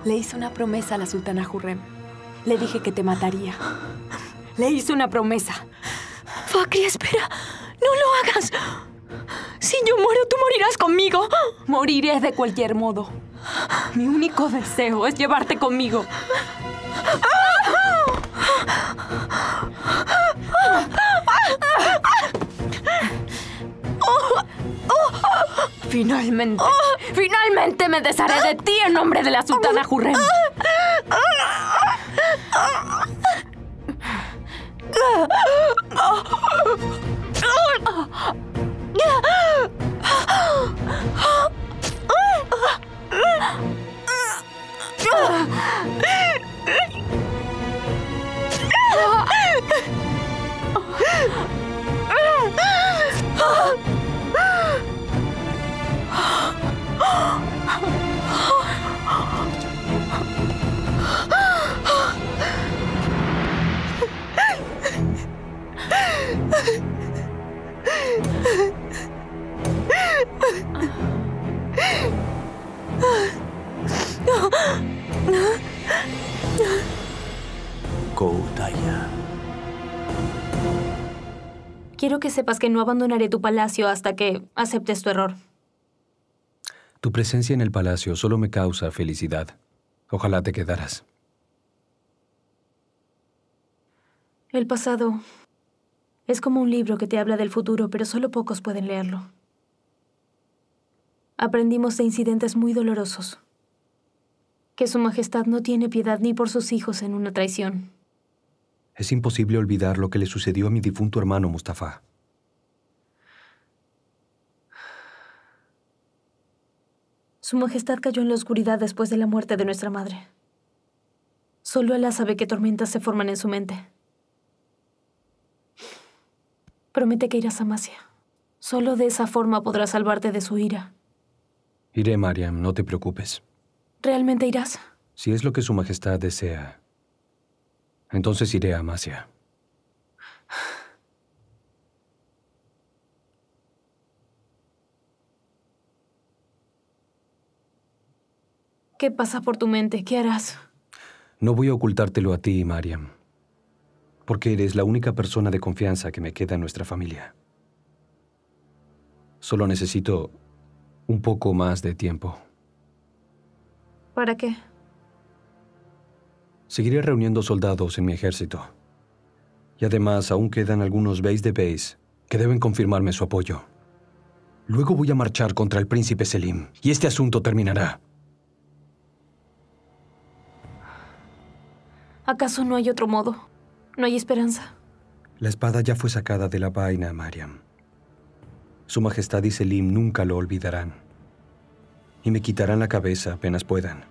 Speaker 11: Le hice una promesa a la sultana Hurrem. Le dije que te mataría. Le hice una promesa.
Speaker 14: Fakri, espera. No lo hagas. Si yo muero, tú morirás conmigo.
Speaker 11: Moriré de cualquier modo. Mi único deseo es llevarte conmigo. Finalmente, finalmente me desharé de ti en nombre de la sultana Hurrem. *laughs*
Speaker 24: Koutaya.
Speaker 14: Quiero que sepas que no abandonaré tu palacio hasta que aceptes tu error.
Speaker 7: Tu presencia en el palacio solo me causa felicidad. Ojalá te quedaras.
Speaker 14: El pasado es como un libro que te habla del futuro, pero solo pocos pueden leerlo. Aprendimos de incidentes muy dolorosos. Que Su Majestad no tiene piedad ni por sus hijos en una traición.
Speaker 7: Es imposible olvidar lo que le sucedió a mi difunto hermano Mustafa.
Speaker 14: Su Majestad cayó en la oscuridad después de la muerte de nuestra madre. Solo Alá sabe qué tormentas se forman en su mente. Promete que irás a Masia. Solo de esa forma podrás salvarte de su ira.
Speaker 7: Iré, Mariam, no te preocupes.
Speaker 14: ¿Realmente irás?
Speaker 7: Si es lo que Su Majestad desea, entonces iré a Amasia.
Speaker 14: ¿Qué pasa por tu mente? ¿Qué harás?
Speaker 7: No voy a ocultártelo a ti, Mariam, porque eres la única persona de confianza que me queda en nuestra familia. Solo necesito un poco más de tiempo.
Speaker 14: ¿Para qué?
Speaker 7: Seguiré reuniendo soldados en mi ejército. Y además aún quedan algunos base de base que deben confirmarme su apoyo. Luego voy a marchar contra el príncipe Selim y este asunto terminará.
Speaker 14: ¿Acaso no hay otro modo? ¿No hay esperanza?
Speaker 7: La espada ya fue sacada de la vaina, Mariam. Su Majestad y Selim nunca lo olvidarán. Y me quitarán la cabeza apenas puedan.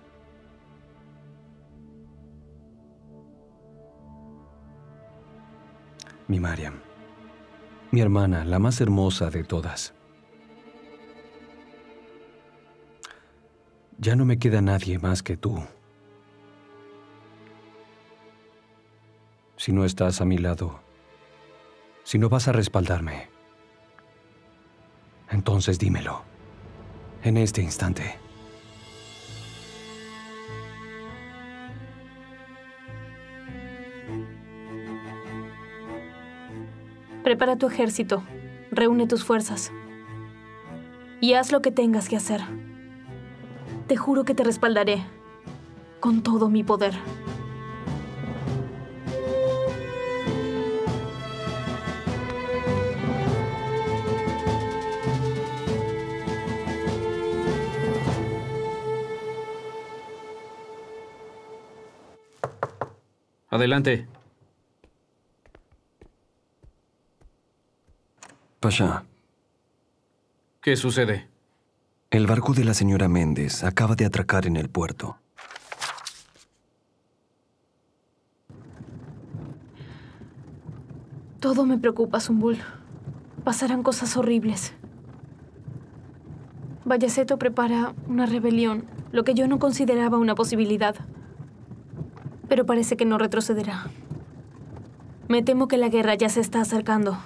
Speaker 7: Mi Mariam. Mi hermana, la más hermosa de todas. Ya no me queda nadie más que tú. Si no estás a mi lado, si no vas a respaldarme, entonces dímelo, en este instante.
Speaker 14: Prepara tu ejército, reúne tus fuerzas y haz lo que tengas que hacer. Te juro que te respaldaré con todo mi poder.
Speaker 22: Adelante.
Speaker 18: Pasha,
Speaker 22: ¿Qué sucede?
Speaker 18: el barco de la señora Méndez acaba de atracar en el puerto.
Speaker 14: Todo me preocupa, Zumbul. Pasarán cosas horribles. Vallaceto prepara una rebelión, lo que yo no consideraba una posibilidad. Pero parece que no retrocederá. Me temo que la guerra ya se está acercando.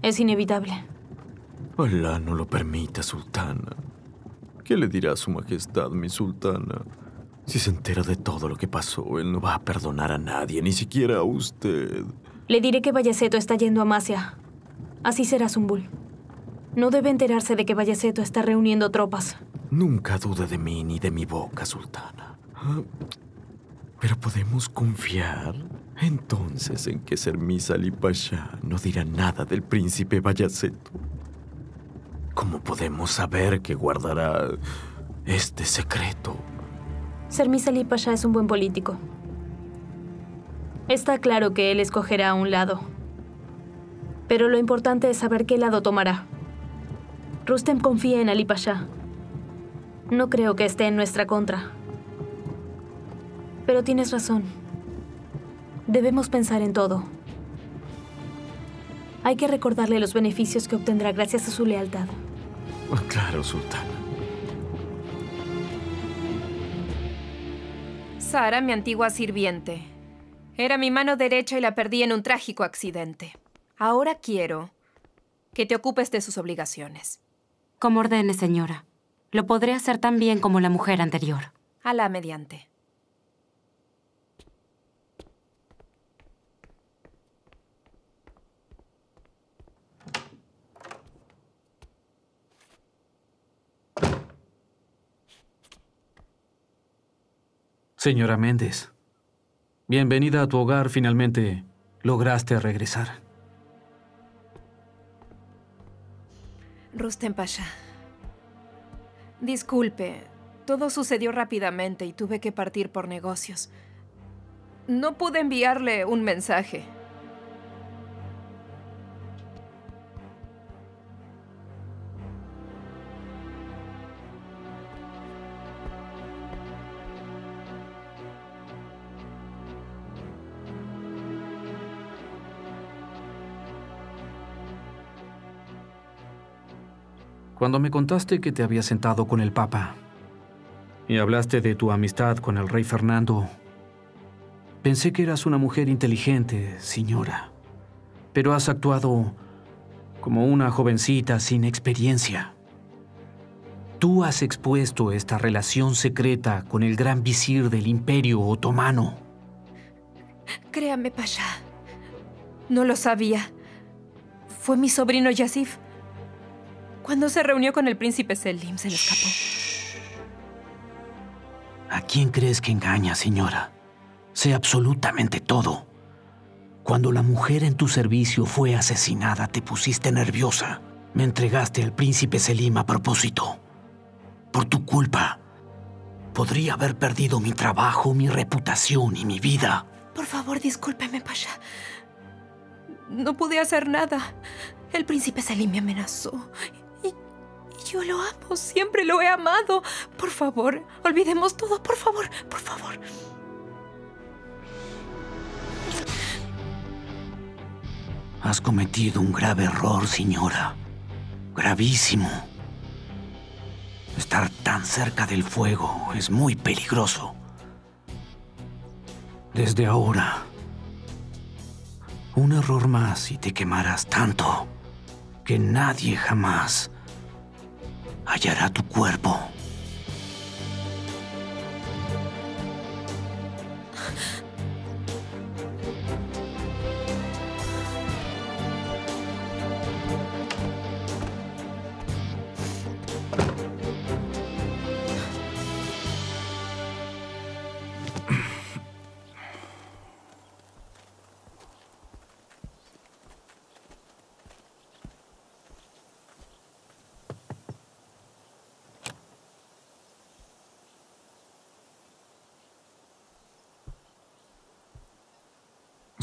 Speaker 14: Es inevitable.
Speaker 17: Alá no lo permita, sultana. ¿Qué le dirá a su majestad, mi sultana? Si se entera de todo lo que pasó, él no va a perdonar a nadie, ni siquiera a usted.
Speaker 14: Le diré que Vallaceto está yendo a Masia. Así será, Zumbul. No debe enterarse de que Vallaceto está reuniendo tropas.
Speaker 17: Nunca dude de mí ni de mi boca, sultana. Pero podemos confiar entonces en que Sermis Ali Pasha no dirá nada del príncipe Bayaceto. ¿Cómo podemos saber que guardará este secreto?
Speaker 14: Sermis Ali Pasha es un buen político. Está claro que él escogerá un lado. Pero lo importante es saber qué lado tomará. Rustem confía en Ali Pasha. No creo que esté en nuestra contra. Pero tienes razón. Debemos pensar en todo. Hay que recordarle los beneficios que obtendrá gracias a su lealtad.
Speaker 17: Claro, sultana.
Speaker 11: Sara, mi antigua sirviente. Era mi mano derecha y la perdí en un trágico accidente. Ahora quiero que te ocupes de sus obligaciones.
Speaker 25: Como ordene, señora. Lo podré hacer tan bien como la mujer anterior.
Speaker 11: A la mediante.
Speaker 8: Señora Méndez, bienvenida a tu hogar. Finalmente lograste regresar.
Speaker 11: Rustem Pasha. Disculpe, todo sucedió rápidamente y tuve que partir por negocios. No pude enviarle un mensaje.
Speaker 8: Cuando me contaste que te habías sentado con el Papa y hablaste de tu amistad con el rey Fernando, pensé que eras una mujer inteligente, señora, pero has actuado como una jovencita sin experiencia. Tú has expuesto esta relación secreta con el gran visir del Imperio Otomano.
Speaker 11: Créame, Pasha. No lo sabía. Fue mi sobrino Yasif. Cuando se reunió con el príncipe Selim, se le escapó.
Speaker 8: ¿A quién crees que engaña, señora? Sé absolutamente todo. Cuando la mujer en tu servicio fue asesinada, te pusiste nerviosa. Me entregaste al príncipe Selim a propósito. Por tu culpa. Podría haber perdido mi trabajo, mi reputación y mi vida.
Speaker 11: Por favor, discúlpeme, Pasha. No pude hacer nada. El príncipe Selim me amenazó. Yo lo amo, siempre lo he amado. Por favor, olvidemos todo, por favor, por favor.
Speaker 8: Has cometido un grave error, señora. Gravísimo. Estar tan cerca del fuego es muy peligroso. Desde ahora, un error más y te quemarás tanto que nadie jamás hallará tu cuerpo.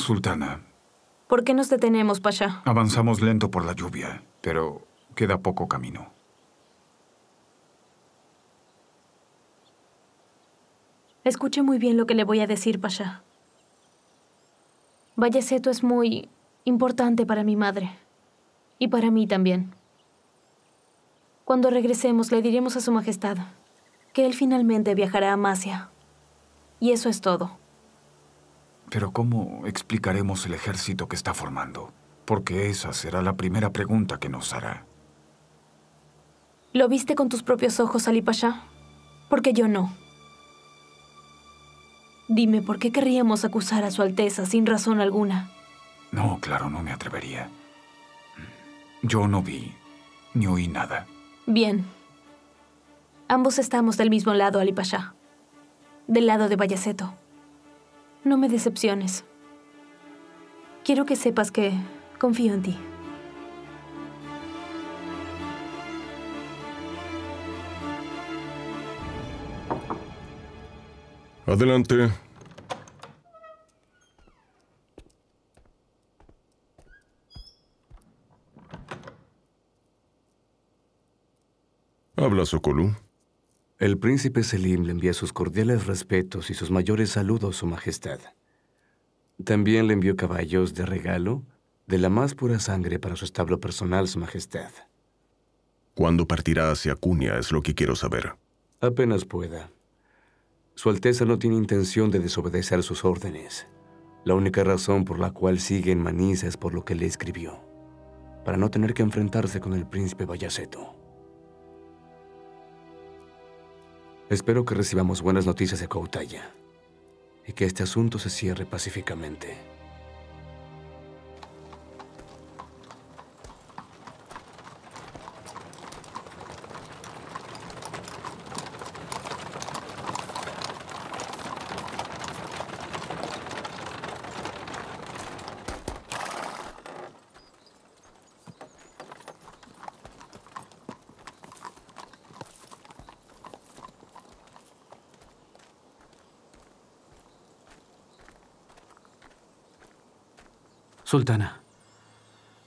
Speaker 13: Sultana,
Speaker 14: ¿Por qué nos detenemos, Pasha?
Speaker 13: avanzamos lento por la lluvia, pero queda poco camino.
Speaker 14: Escuche muy bien lo que le voy a decir, Pasha. Valleseto es muy importante para mi madre. Y para mí también. Cuando regresemos le diremos a Su Majestad que él finalmente viajará a Amasia. Y eso es todo.
Speaker 13: Pero ¿cómo explicaremos el ejército que está formando? Porque esa será la primera pregunta que nos hará.
Speaker 14: ¿Lo viste con tus propios ojos, Ali Pasha? Porque yo no. Dime, ¿por qué querríamos acusar a Su Alteza sin razón alguna?
Speaker 13: No, claro, no me atrevería. Yo no vi ni oí nada.
Speaker 14: Bien. Ambos estamos del mismo lado, Ali Pasha. Del lado de Bayaceto. No me decepciones. Quiero que sepas que confío en ti.
Speaker 4: Adelante. Habla, Sokolú.
Speaker 9: El príncipe Selim le envía sus cordiales respetos y sus mayores saludos, Su Majestad. También le envió caballos de regalo de la más pura sangre para su establo personal, Su Majestad.
Speaker 4: ¿Cuándo partirá hacia Cunha? Es lo que quiero saber.
Speaker 9: Apenas pueda. Su Alteza no tiene intención de desobedecer sus órdenes. La única razón por la cual sigue en Manisa es por lo que le escribió, para no tener que enfrentarse con el príncipe Bayaceto. Espero que recibamos buenas noticias de Koutaya y que este asunto se cierre pacíficamente.
Speaker 8: Sultana,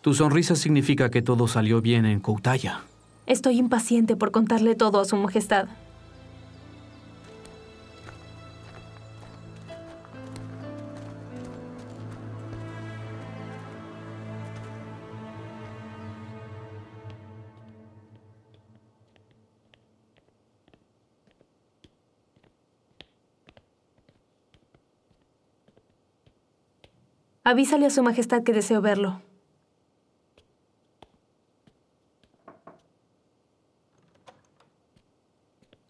Speaker 8: tu sonrisa significa que todo salió bien en Koutaya.
Speaker 14: Estoy impaciente por contarle todo a su majestad. Avísale a su majestad que deseo verlo.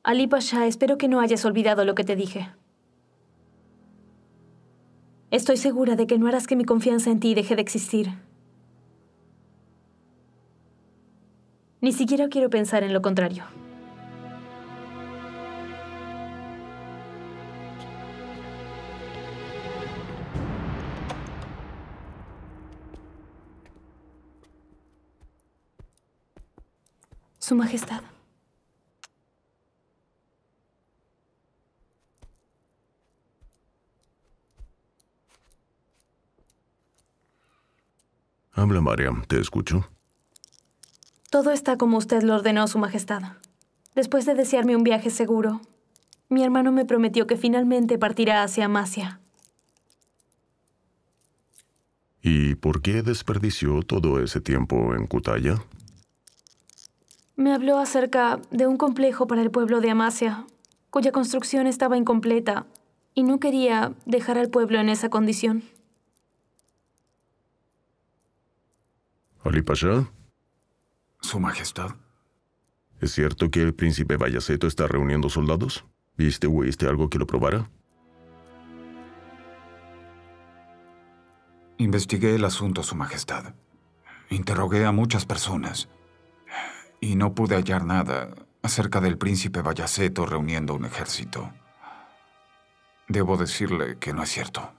Speaker 14: Ali Pasha, espero que no hayas olvidado lo que te dije. Estoy segura de que no harás que mi confianza en ti deje de existir. Ni siquiera quiero pensar en lo contrario. Su Majestad.
Speaker 4: Habla, Mariam. Te escucho.
Speaker 14: Todo está como usted lo ordenó, Su Majestad. Después de desearme un viaje seguro, mi hermano me prometió que finalmente partirá hacia Amasia.
Speaker 4: ¿Y por qué desperdició todo ese tiempo en Kutaya?
Speaker 14: Me habló acerca de un complejo para el pueblo de Amasia, cuya construcción estaba incompleta, y no quería dejar al pueblo en esa condición.
Speaker 4: Ali Pasha,
Speaker 13: Su Majestad.
Speaker 4: ¿es cierto que el príncipe Bayaceto está reuniendo soldados? ¿Viste o oíste algo que lo probara?
Speaker 13: Investigué el asunto, Su Majestad. Interrogué a muchas personas. Y no pude hallar nada acerca del príncipe Bayaceto reuniendo un ejército. Debo decirle que no es cierto.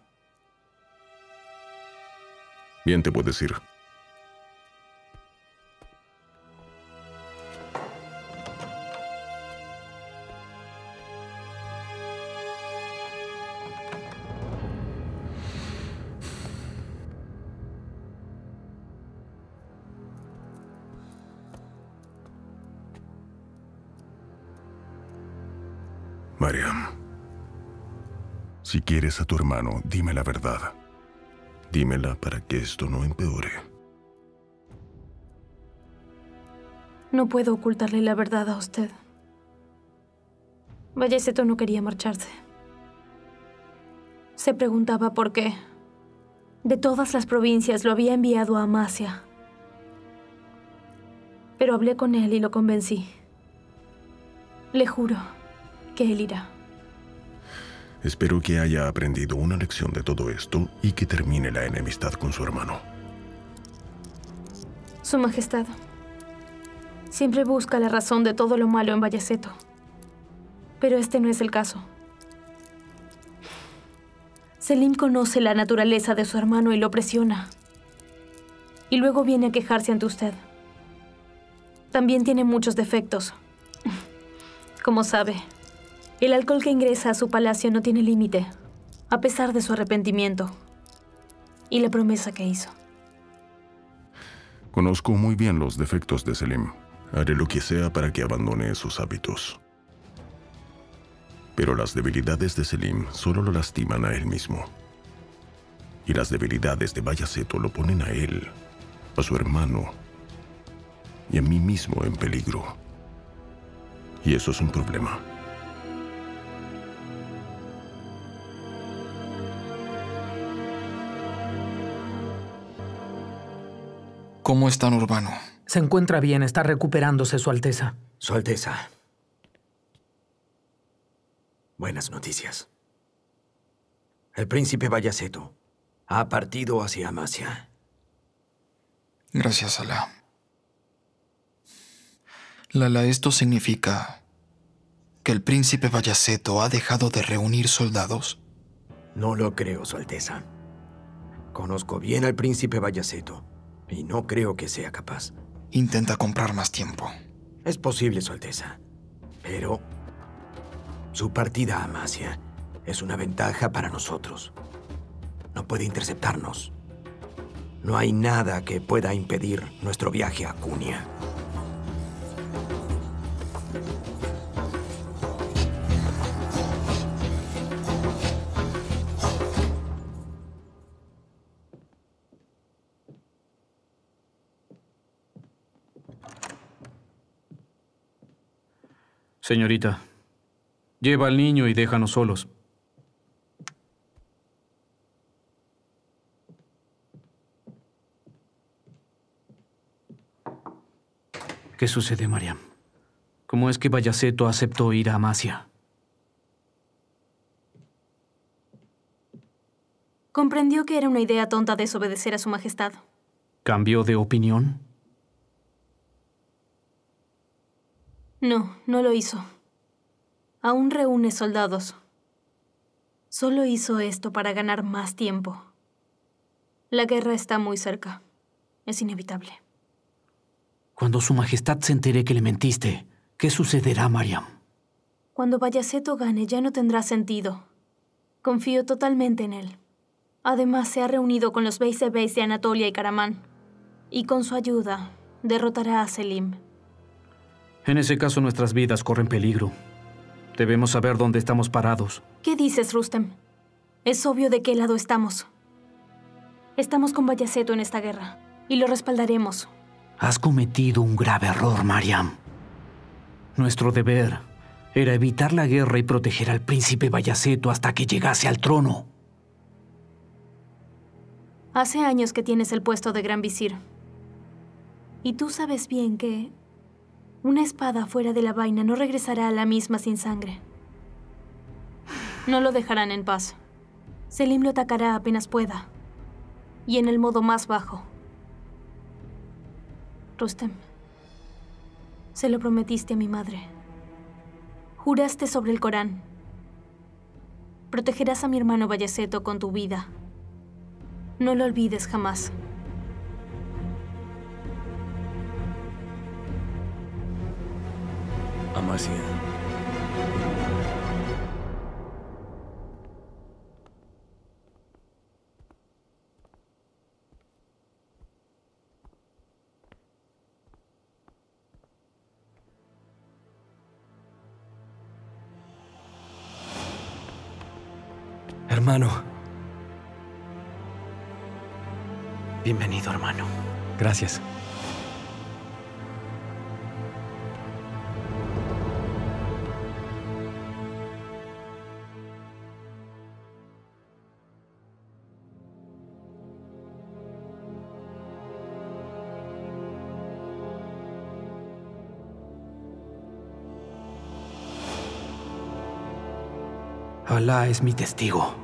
Speaker 4: Bien te puedes ir. Si quieres a tu hermano, dime la verdad. Dímela para que esto no empeore.
Speaker 14: No puedo ocultarle la verdad a usted. Vallaceto no quería marcharse. Se preguntaba por qué. De todas las provincias lo había enviado a Amasia. Pero hablé con él y lo convencí. Le juro que él irá.
Speaker 4: Espero que haya aprendido una lección de todo esto y que termine la enemistad con su hermano.
Speaker 14: Su Majestad siempre busca la razón de todo lo malo en Vallaceto. Pero este no es el caso. Selim conoce la naturaleza de su hermano y lo presiona. Y luego viene a quejarse ante usted. También tiene muchos defectos. *laughs* Como sabe, el alcohol que ingresa a su palacio no tiene límite, a pesar de su arrepentimiento y la promesa que hizo.
Speaker 4: Conozco muy bien los defectos de Selim. Haré lo que sea para que abandone esos hábitos. Pero las debilidades de Selim solo lo lastiman a él mismo. Y las debilidades de Bayaceto lo ponen a él, a su hermano y a mí mismo en peligro. Y eso es un problema.
Speaker 3: ¿Cómo están, Urbano?
Speaker 26: Se encuentra bien, está recuperándose, Su Alteza.
Speaker 5: Su Alteza. Buenas noticias. El príncipe Bayaceto ha partido hacia Amasia.
Speaker 3: Gracias, Alá. Lala, esto significa que el príncipe Bayaceto ha dejado de reunir soldados.
Speaker 5: No lo creo, Su Alteza. Conozco bien al príncipe Bayaceto y no creo que sea capaz.
Speaker 3: Intenta comprar más tiempo.
Speaker 5: Es posible, Su Alteza. Pero su partida a Amasia es una ventaja para nosotros. No puede interceptarnos. No hay nada que pueda impedir nuestro viaje a Cunia.
Speaker 22: Señorita, lleva al niño y déjanos solos. ¿Qué sucede, Mariam? ¿Cómo es que Bayaceto aceptó ir a Amasia?
Speaker 14: Comprendió que era una idea tonta desobedecer a su majestad.
Speaker 22: ¿Cambió de opinión?
Speaker 14: No, no lo hizo. Aún reúne soldados. Solo hizo esto para ganar más tiempo. La guerra está muy cerca. Es inevitable.
Speaker 8: Cuando su majestad se entere que le mentiste, ¿qué sucederá, Mariam?
Speaker 14: Cuando Bayaceto gane ya no tendrá sentido. Confío totalmente en él. Además, se ha reunido con los Beis de Anatolia y Karamán. Y con su ayuda, derrotará a Selim.
Speaker 22: En ese caso, nuestras vidas corren peligro. Debemos saber dónde estamos parados.
Speaker 14: ¿Qué dices, Rustem? Es obvio de qué lado estamos. Estamos con Bayaceto en esta guerra. Y lo respaldaremos.
Speaker 8: Has cometido un grave error, Mariam. Nuestro deber era evitar la guerra y proteger al príncipe Bayaceto hasta que llegase al trono.
Speaker 14: Hace años que tienes el puesto de gran visir. Y tú sabes bien que una espada fuera de la vaina no regresará a la misma sin sangre. No lo dejarán en paz. Selim lo atacará apenas pueda. Y en el modo más bajo. Rustem, se lo prometiste a mi madre. Juraste sobre el Corán. Protegerás a mi hermano Bayaceto con tu vida. No lo olvides jamás.
Speaker 5: Amasia.
Speaker 21: Hermano. Bienvenido, hermano.
Speaker 8: Gracias. Alá es mi testigo.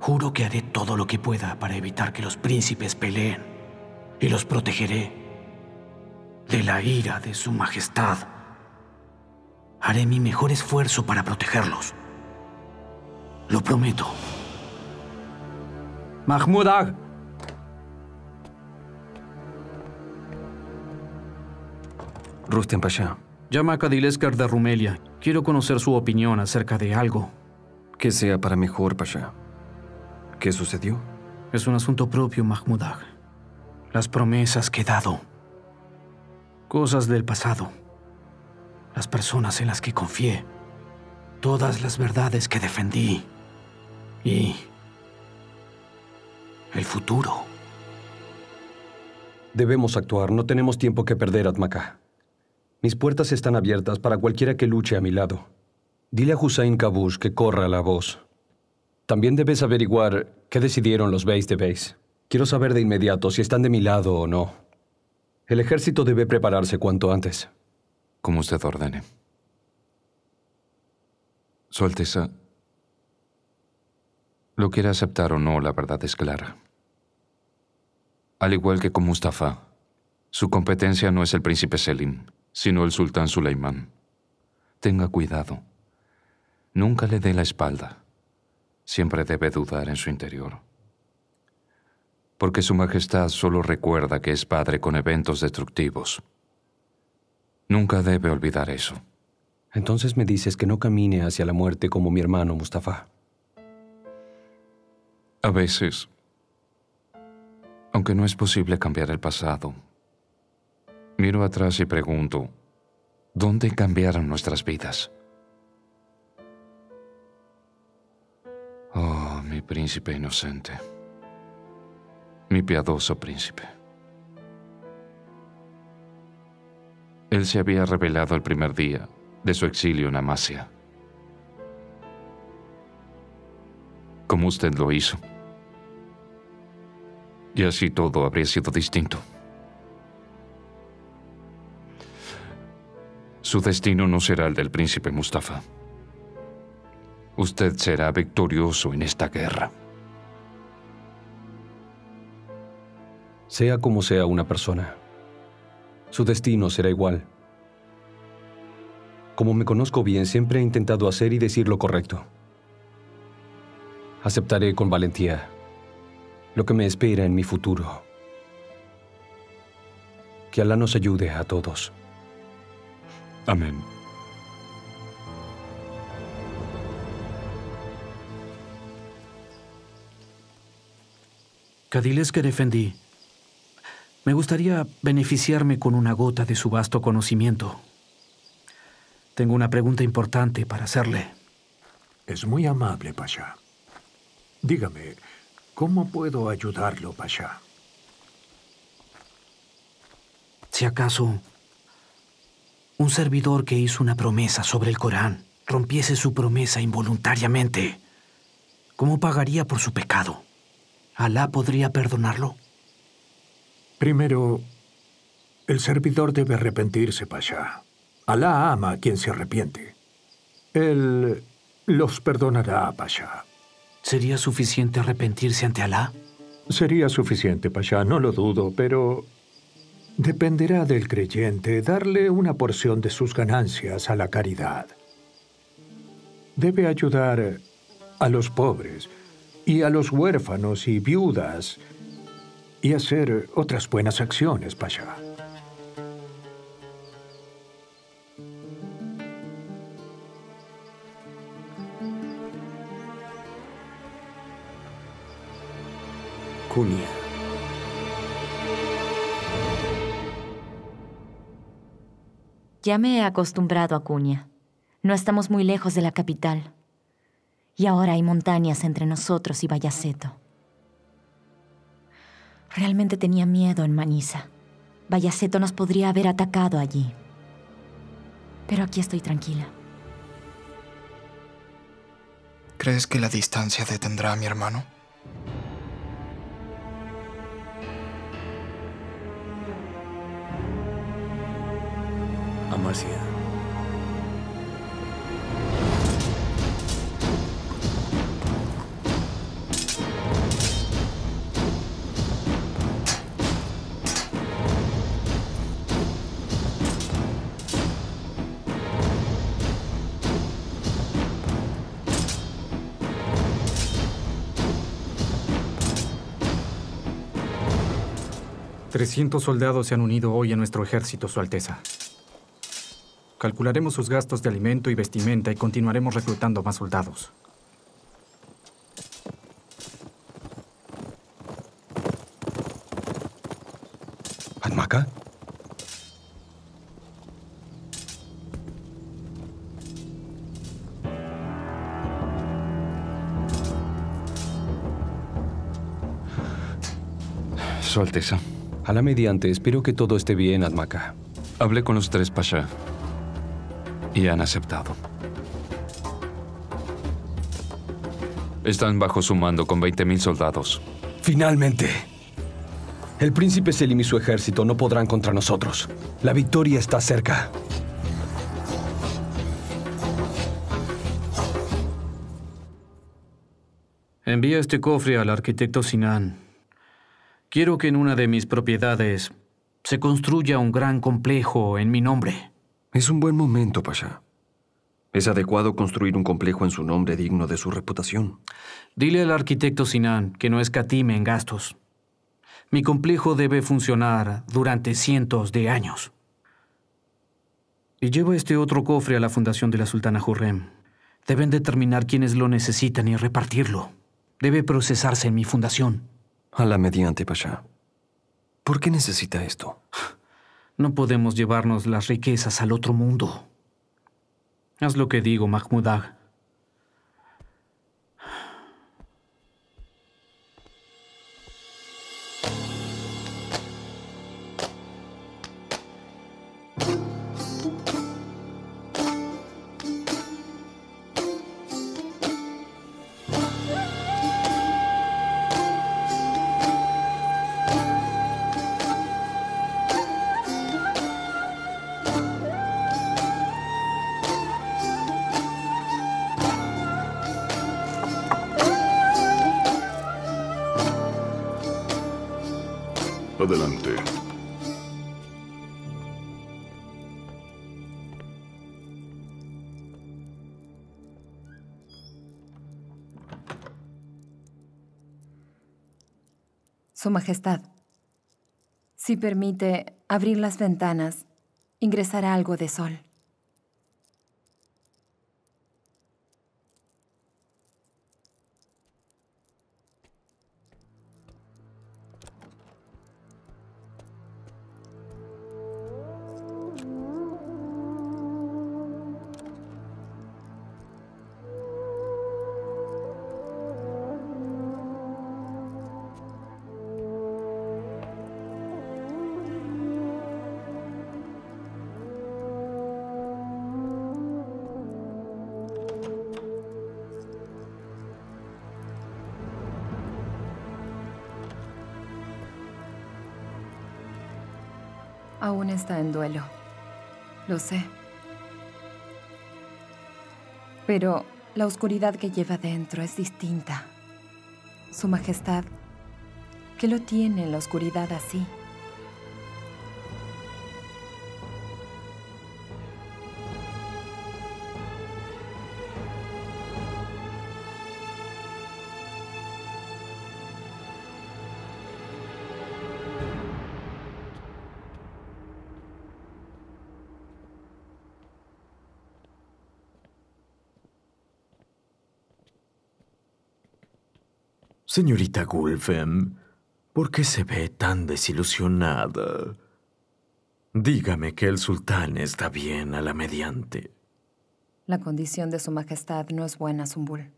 Speaker 8: Juro que haré todo lo que pueda para evitar que los príncipes peleen y los protegeré de la ira de su majestad. Haré mi mejor esfuerzo para protegerlos.
Speaker 21: Lo prometo.
Speaker 8: Mahmud Ag.
Speaker 18: Rustem Pasha.
Speaker 8: Llama a Kadilesker de Rumelia. Quiero conocer su opinión acerca de algo.
Speaker 18: Que sea para mejor, Pasha. ¿Qué sucedió?
Speaker 8: Es un asunto propio, Mahmud Ag. Las promesas que he dado. Cosas del pasado. Las personas en las que confié. Todas las verdades que defendí. Y... el futuro.
Speaker 7: Debemos actuar. No tenemos tiempo que perder, Atmaka. Mis puertas están abiertas para cualquiera que luche a mi lado. Dile a Hussein Kabush que corra la voz. También debes averiguar qué decidieron los Beys de Beys. Quiero saber de inmediato si están de mi lado o no. El ejército debe prepararse cuanto antes.
Speaker 6: Como usted ordene. Su Alteza, lo quiere aceptar o no, la verdad es clara. Al igual que con Mustafa, su competencia no es el príncipe Selim, sino el sultán Suleimán. Tenga cuidado. Nunca le dé la espalda. Siempre debe dudar en su interior. Porque Su Majestad solo recuerda que es padre con eventos destructivos. Nunca debe olvidar eso.
Speaker 7: Entonces me dices que no camine hacia la muerte como mi hermano Mustafa.
Speaker 6: A veces, aunque no es posible cambiar el pasado, miro atrás y pregunto, ¿dónde cambiaron nuestras vidas? Oh, mi príncipe inocente. Mi piadoso príncipe. Él se había revelado el primer día de su exilio en Amasia. Como usted lo hizo. Y así todo habría sido distinto. Su destino no será el del príncipe Mustafa. Usted será victorioso en esta guerra.
Speaker 7: Sea como sea una persona, su destino será igual. Como me conozco bien, siempre he intentado hacer y decir lo correcto. Aceptaré con valentía lo que me espera en mi futuro. Que Alá nos ayude a todos.
Speaker 6: Amén.
Speaker 8: Cadiles que defendí. Me gustaría beneficiarme con una gota de su vasto conocimiento. Tengo una pregunta importante para hacerle.
Speaker 27: Es muy amable, Pasha. Dígame, ¿cómo puedo ayudarlo, Pasha?
Speaker 8: Si acaso un servidor que hizo una promesa sobre el Corán rompiese su promesa involuntariamente, ¿cómo pagaría por su pecado? ¿Alá podría perdonarlo?
Speaker 27: Primero, el servidor debe arrepentirse, Pasha. Alá ama a quien se arrepiente. Él los perdonará, Pasha.
Speaker 8: ¿Sería suficiente arrepentirse ante Alá?
Speaker 27: Sería suficiente, Pasha, no lo dudo, pero dependerá del creyente darle una porción de sus ganancias a la caridad. Debe ayudar a los pobres y a los huérfanos y viudas y hacer otras buenas acciones, Pasha.
Speaker 18: Cunia.
Speaker 12: Ya me he acostumbrado a Cunia. No estamos muy lejos de la capital. Y ahora hay montañas entre nosotros y Vallaceto. Realmente tenía miedo en Manisa. Vallaceto nos podría haber atacado allí. Pero aquí estoy tranquila.
Speaker 3: ¿Crees que la distancia detendrá a mi hermano?
Speaker 15: Trescientos soldados se han unido hoy a nuestro ejército, Su Alteza. Calcularemos sus gastos de alimento y vestimenta y continuaremos reclutando más soldados.
Speaker 7: ¿Almaca?
Speaker 6: Su Alteza.
Speaker 7: A la mediante, espero que todo esté bien, Admaka.
Speaker 6: Hablé con los tres Pasha y han aceptado. Están bajo su mando con 20.000 soldados.
Speaker 7: Finalmente. El príncipe Selim y su ejército no podrán contra nosotros. La victoria está cerca.
Speaker 8: Envía este cofre al arquitecto Sinan. Quiero que en una de mis propiedades se construya un gran complejo en mi nombre.
Speaker 18: Es un buen momento, Pasha. Es adecuado construir un complejo en su nombre digno de su reputación.
Speaker 8: Dile al arquitecto Sinan que no escatime en gastos. Mi complejo debe funcionar durante cientos de años. Y lleva este otro cofre a la fundación de la Sultana Hurrem. Deben determinar quiénes lo necesitan y repartirlo. Debe procesarse en mi fundación.
Speaker 18: A la mediante, Pasha. ¿Por qué necesita esto?
Speaker 8: No podemos llevarnos las riquezas al otro mundo. Haz lo que digo, Mahmudah.
Speaker 4: Adelante.
Speaker 24: Su Majestad, si permite abrir las ventanas, ingresará algo de sol. Aún está en duelo. Lo sé. Pero la oscuridad que lleva dentro es distinta. Su Majestad, ¿qué lo tiene la oscuridad así?
Speaker 17: Señorita Gulfem, ¿por qué se ve tan desilusionada? Dígame que el sultán está bien a la mediante.
Speaker 24: La condición de su majestad no es buena, Zumbul.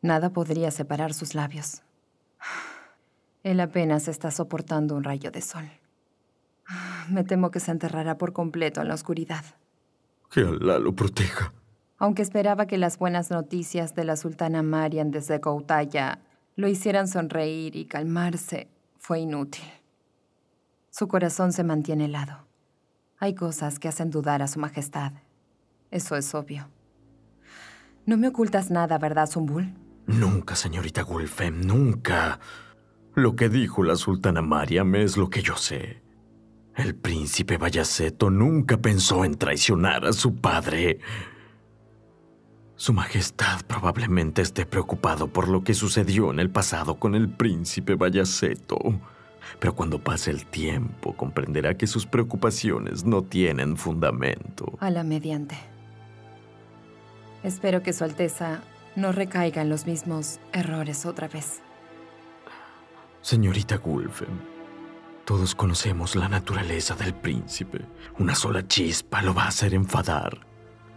Speaker 24: Nada podría separar sus labios. Él apenas está soportando un rayo de sol. Me temo que se enterrará por completo en la oscuridad.
Speaker 17: Que Alá lo proteja.
Speaker 24: Aunque esperaba que las buenas noticias de la sultana Marian desde Gautaya lo hicieran sonreír y calmarse, fue inútil. Su corazón se mantiene helado. Hay cosas que hacen dudar a su majestad. Eso es obvio. No me ocultas nada, ¿verdad, Zumbul?
Speaker 17: Nunca, señorita Gulfem, nunca. Lo que dijo la sultana Mariam es lo que yo sé. El príncipe Bayaceto nunca pensó en traicionar a su padre. Su Majestad probablemente esté preocupado por lo que sucedió en el pasado con el príncipe Bayaceto. pero cuando pase el tiempo comprenderá que sus preocupaciones no tienen fundamento.
Speaker 24: A la mediante. Espero que Su Alteza no recaiga en los mismos errores otra vez.
Speaker 17: Señorita Gulfen, todos conocemos la naturaleza del príncipe. Una sola chispa lo va a hacer enfadar.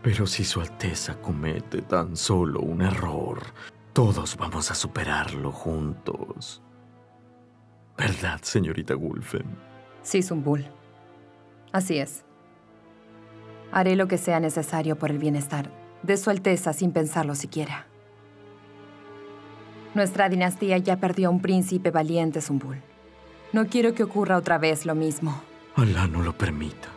Speaker 17: Pero si Su Alteza comete tan solo un error, todos vamos a superarlo juntos. ¿Verdad, señorita Gulfen?
Speaker 24: Sí, Zumbul. Así es. Haré lo que sea necesario por el bienestar de Su Alteza sin pensarlo siquiera. Nuestra dinastía ya perdió a un príncipe valiente, Zumbul. No quiero que ocurra otra vez lo mismo.
Speaker 17: Alá no lo permita.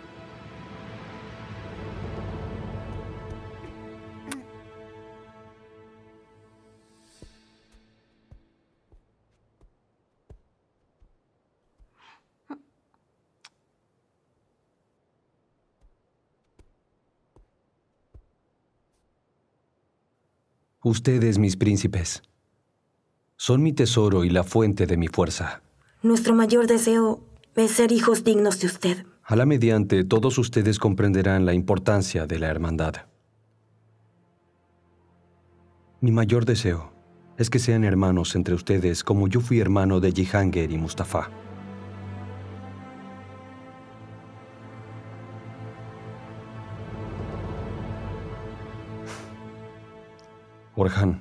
Speaker 7: Ustedes, mis príncipes, son mi tesoro y la fuente de mi fuerza.
Speaker 28: Nuestro mayor deseo es ser hijos dignos de usted.
Speaker 7: A la mediante, todos ustedes comprenderán la importancia de la hermandad. Mi mayor deseo es que sean hermanos entre ustedes como yo fui hermano de Jihangir y Mustafa. Orhan,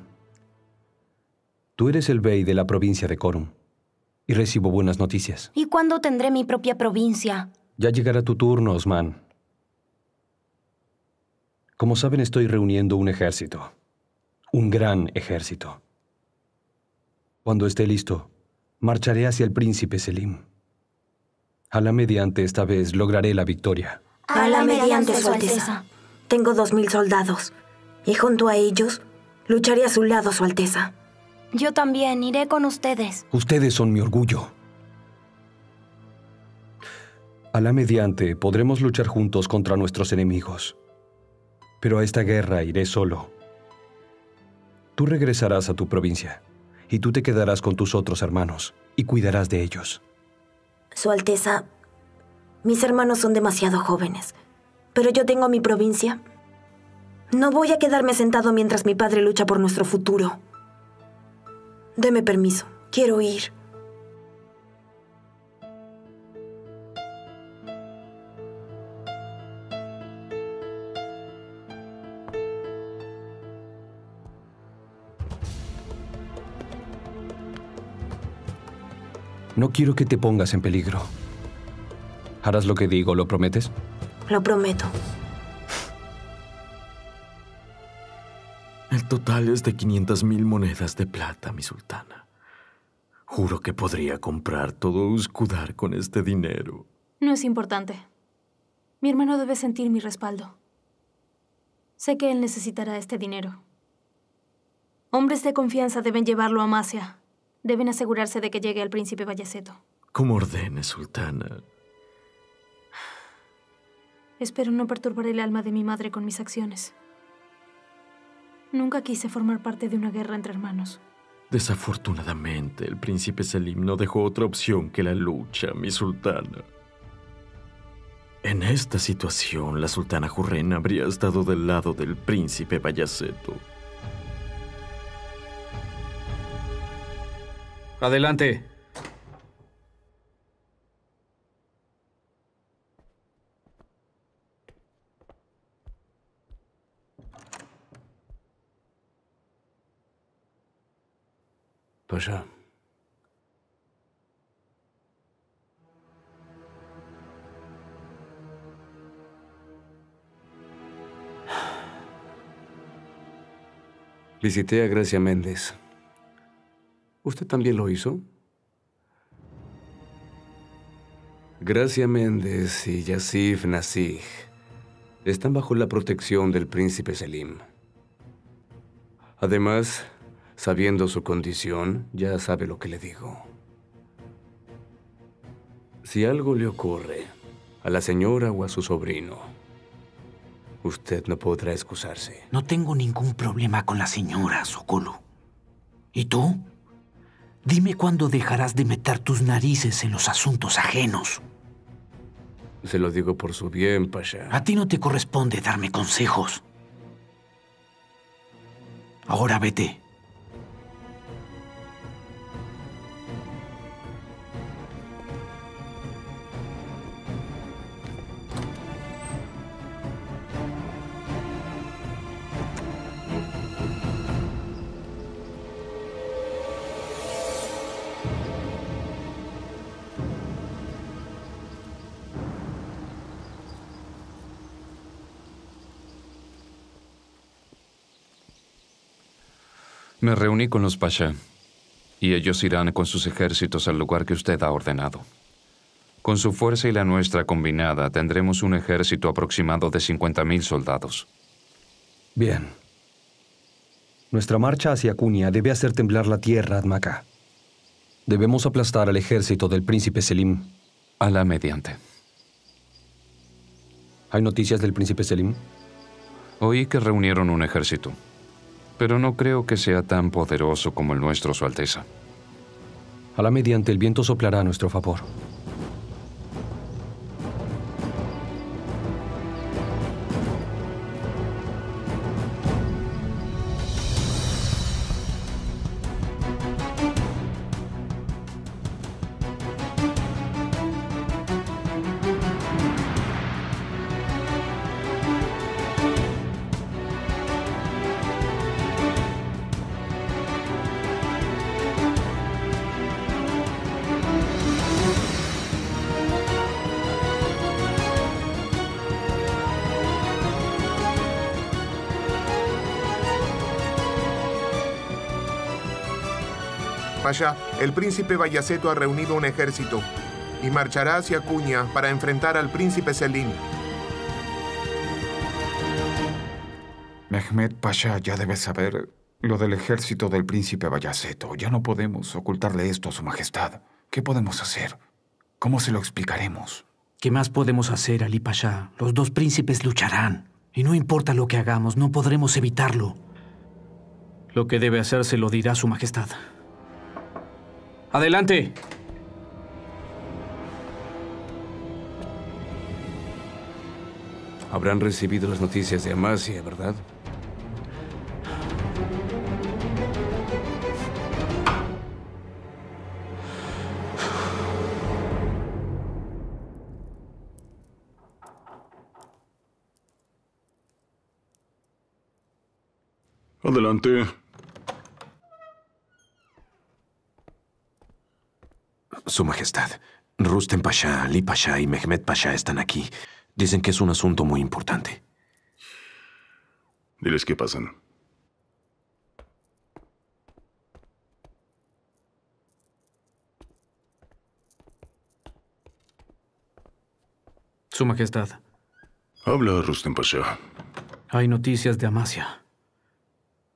Speaker 7: tú eres el bey de la provincia de Korum y recibo buenas noticias.
Speaker 29: ¿Y cuándo tendré mi propia provincia?
Speaker 7: Ya llegará tu turno, Osman. Como saben, estoy reuniendo un ejército. Un gran ejército. Cuando esté listo, marcharé hacia el príncipe Selim. A la mediante esta vez lograré la victoria.
Speaker 28: A la mediante, Su Alteza. Tengo dos mil soldados. Y junto a ellos, lucharé a su lado, Su Alteza.
Speaker 29: Yo también iré con ustedes.
Speaker 7: Ustedes son mi orgullo. A la mediante podremos luchar juntos contra nuestros enemigos. Pero a esta guerra iré solo. Tú regresarás a tu provincia y tú te quedarás con tus otros hermanos y cuidarás de ellos.
Speaker 28: Su Alteza, mis hermanos son demasiado jóvenes, pero yo tengo mi provincia. No voy a quedarme sentado mientras mi padre lucha por nuestro futuro. Deme permiso, quiero ir.
Speaker 7: No quiero que te pongas en peligro. ¿Harás lo que digo, lo prometes?
Speaker 28: Lo prometo.
Speaker 17: El total es de 500 mil monedas de plata, mi sultana. Juro que podría comprar todo Uskudar con este dinero.
Speaker 14: No es importante. Mi hermano debe sentir mi respaldo. Sé que él necesitará este dinero. Hombres de confianza deben llevarlo a Amasia. Deben asegurarse de que llegue al príncipe Vallaceto.
Speaker 17: Como ordene, sultana.
Speaker 14: Espero no perturbar el alma de mi madre con mis acciones. Nunca quise formar parte de una guerra entre hermanos.
Speaker 17: Desafortunadamente, el príncipe Selim no dejó otra opción que la lucha, mi sultana. En esta situación, la sultana Jurren habría estado del lado del príncipe Vallaceto.
Speaker 8: Adelante.
Speaker 6: Visité a Gracia Méndez. ¿Usted también lo hizo? Gracia Méndez y Yasif Nasig están bajo la protección del príncipe Selim. Además, sabiendo su condición, ya sabe lo que le digo. Si algo le ocurre a la señora o a su sobrino, usted no podrá excusarse.
Speaker 21: No tengo ningún problema con la señora, Sokolo. ¿Y tú?
Speaker 8: Dime cuándo dejarás de meter tus narices en los asuntos ajenos.
Speaker 9: Se lo digo por su bien, Pasha.
Speaker 8: A ti no te corresponde darme consejos. Ahora vete.
Speaker 6: Me reuní con los Pasha, y ellos irán con sus ejércitos al lugar que usted ha ordenado. Con su fuerza y la nuestra combinada, tendremos un ejército aproximado de 50.000 soldados.
Speaker 7: Bien. Nuestra marcha hacia Cunia debe hacer temblar la tierra, Admaka. Debemos aplastar al ejército del príncipe Selim.
Speaker 6: A la mediante.
Speaker 7: ¿Hay noticias del príncipe Selim?
Speaker 6: Oí que reunieron un ejército, pero no creo que sea tan poderoso como el nuestro, Su Alteza.
Speaker 7: A la mediante el viento soplará a nuestro favor.
Speaker 19: Pasha, el príncipe Bayaceto ha reunido un ejército y marchará hacia Cuña para enfrentar al príncipe Selim.
Speaker 13: Mehmed Pasha ya debe saber lo del ejército del príncipe Bayaceto. Ya no podemos ocultarle esto a su majestad. ¿Qué podemos hacer? ¿Cómo se lo explicaremos?
Speaker 8: ¿Qué más podemos hacer, Ali Pasha? Los dos príncipes lucharán. Y no importa lo que hagamos, no podremos evitarlo. Lo que debe hacerse lo dirá su majestad. Adelante.
Speaker 9: Habrán recibido las noticias de Amasia, ¿verdad?
Speaker 4: Adelante.
Speaker 18: Su Majestad, Rustem Pasha, Ali Pasha y Mehmet Pasha están aquí. Dicen que es un asunto muy importante.
Speaker 4: Diles qué pasan.
Speaker 8: Su Majestad,
Speaker 4: Habla, Rustem Pasha.
Speaker 8: hay noticias de Amasia.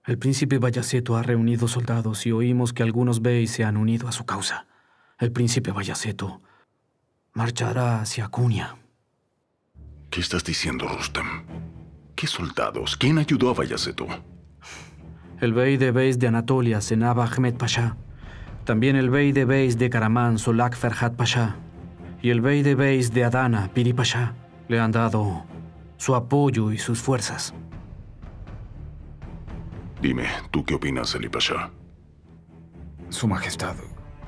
Speaker 8: El príncipe Bayaceto ha reunido soldados y oímos que algunos beys se han unido a su causa. El príncipe Bayaceto marchará hacia Cunia.
Speaker 4: ¿Qué estás diciendo, Rustem? ¿Qué soldados? ¿Quién ayudó a Bayaceto?
Speaker 8: El bey de Beis de Anatolia, Senab Ahmed Pasha. También el bey de Beis de Karaman, Solak Ferhat Pasha. Y el bey de Beis de Adana, Piri Pasha, le han dado su apoyo y sus fuerzas.
Speaker 4: Dime, ¿tú qué opinas, Ali Pasha?
Speaker 13: Su Majestad,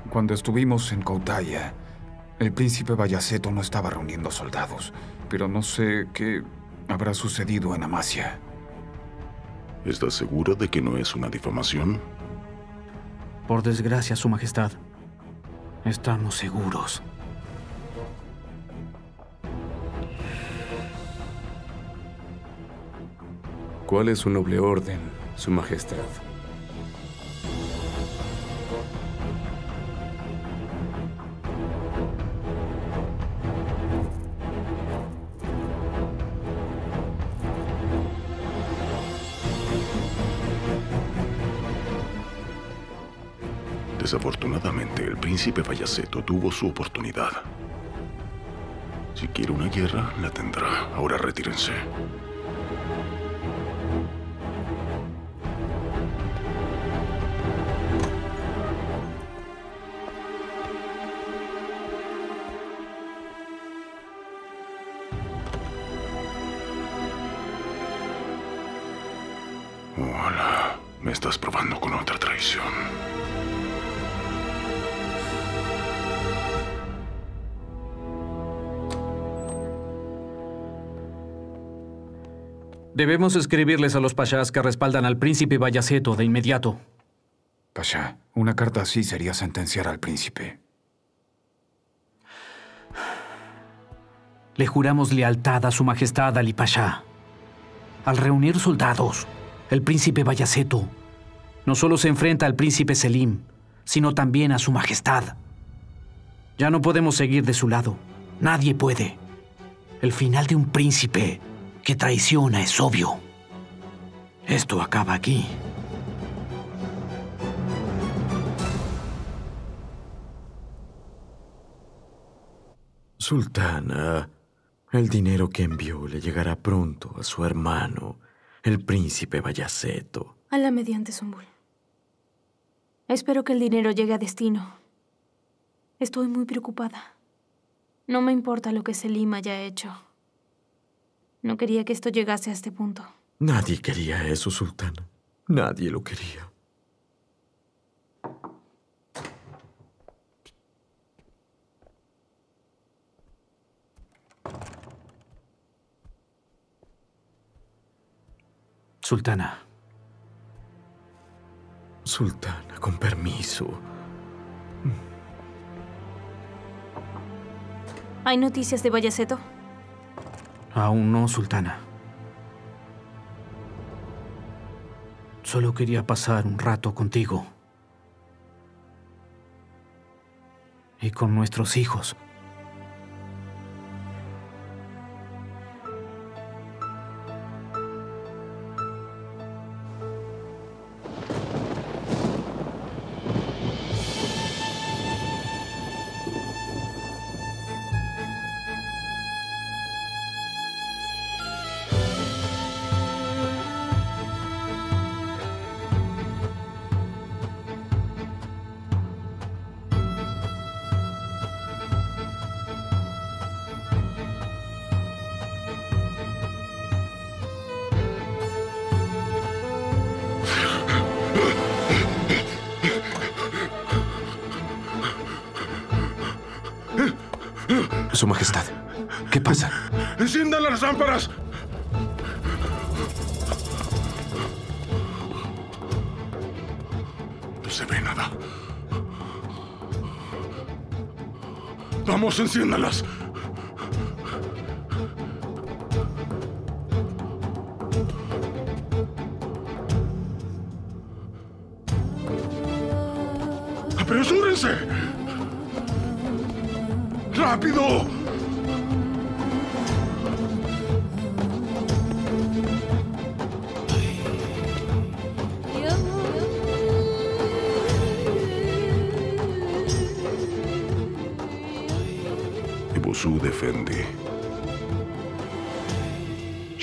Speaker 13: cuando estuvimos en Koutaya, el príncipe Bayaceto no estaba reuniendo soldados, pero no sé qué habrá sucedido en Amasia.
Speaker 4: ¿Estás segura de que no es una difamación?
Speaker 8: Por desgracia, Su Majestad, estamos seguros.
Speaker 9: ¿Cuál es su noble orden, Su Majestad?
Speaker 4: Desafortunadamente, el príncipe Bayaceto tuvo su oportunidad. Si quiere una guerra, la tendrá. Ahora retírense.
Speaker 8: Debemos escribirles a los pashas que respaldan al príncipe Bayaceto de inmediato.
Speaker 13: Pasha, una carta así sería sentenciar al príncipe.
Speaker 8: Le juramos lealtad a su majestad Ali Pasha. Al reunir soldados, el príncipe Bayaceto no solo se enfrenta al príncipe Selim, sino también a su majestad. Ya no podemos seguir de su lado. Nadie puede. El final de un príncipe que traiciona es obvio. Esto acaba aquí.
Speaker 17: Sultana, el dinero que envió le llegará pronto a su hermano, el príncipe Bayaceto.
Speaker 14: A la mediante, Zumbul. Espero que el dinero llegue a destino. Estoy muy preocupada. No me importa lo que Selim haya hecho. No quería que esto llegase a este punto.
Speaker 17: Nadie quería eso, Sultana. Nadie lo quería.
Speaker 8: Sultana.
Speaker 17: Sultana, con permiso.
Speaker 14: ¿Hay noticias de Bayaceto?
Speaker 8: Aún no, Sultana. Solo quería pasar un rato contigo. Y con nuestros hijos.
Speaker 9: Su Majestad, ¿qué pasa?
Speaker 4: ¡Enciendan las lámparas! No se ve nada. Vamos, enciéndalas.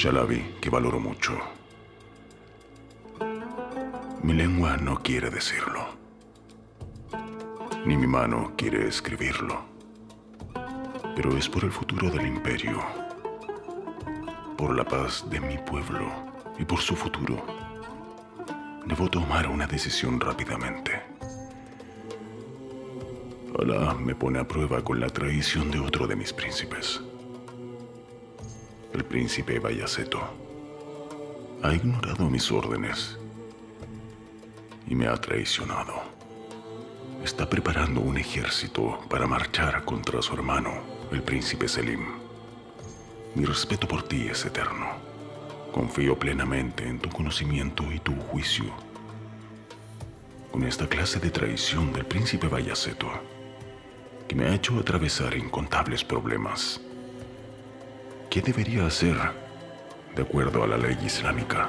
Speaker 4: Ya la vi, que valoro mucho. Mi lengua no quiere decirlo. Ni mi mano quiere escribirlo. Pero es por el futuro del imperio. Por la paz de mi pueblo y por su futuro. Debo tomar una decisión rápidamente. Alá me pone a prueba con la traición de otro de mis príncipes. El príncipe Bayaceto ha ignorado mis órdenes y me ha traicionado. Está preparando un ejército para marchar contra su hermano, el príncipe Selim. Mi respeto por ti es eterno. Confío plenamente en tu conocimiento y tu juicio. Con esta clase de traición del príncipe Bayaceto, que me ha hecho atravesar incontables problemas. ¿Qué debería hacer de acuerdo a la ley islámica?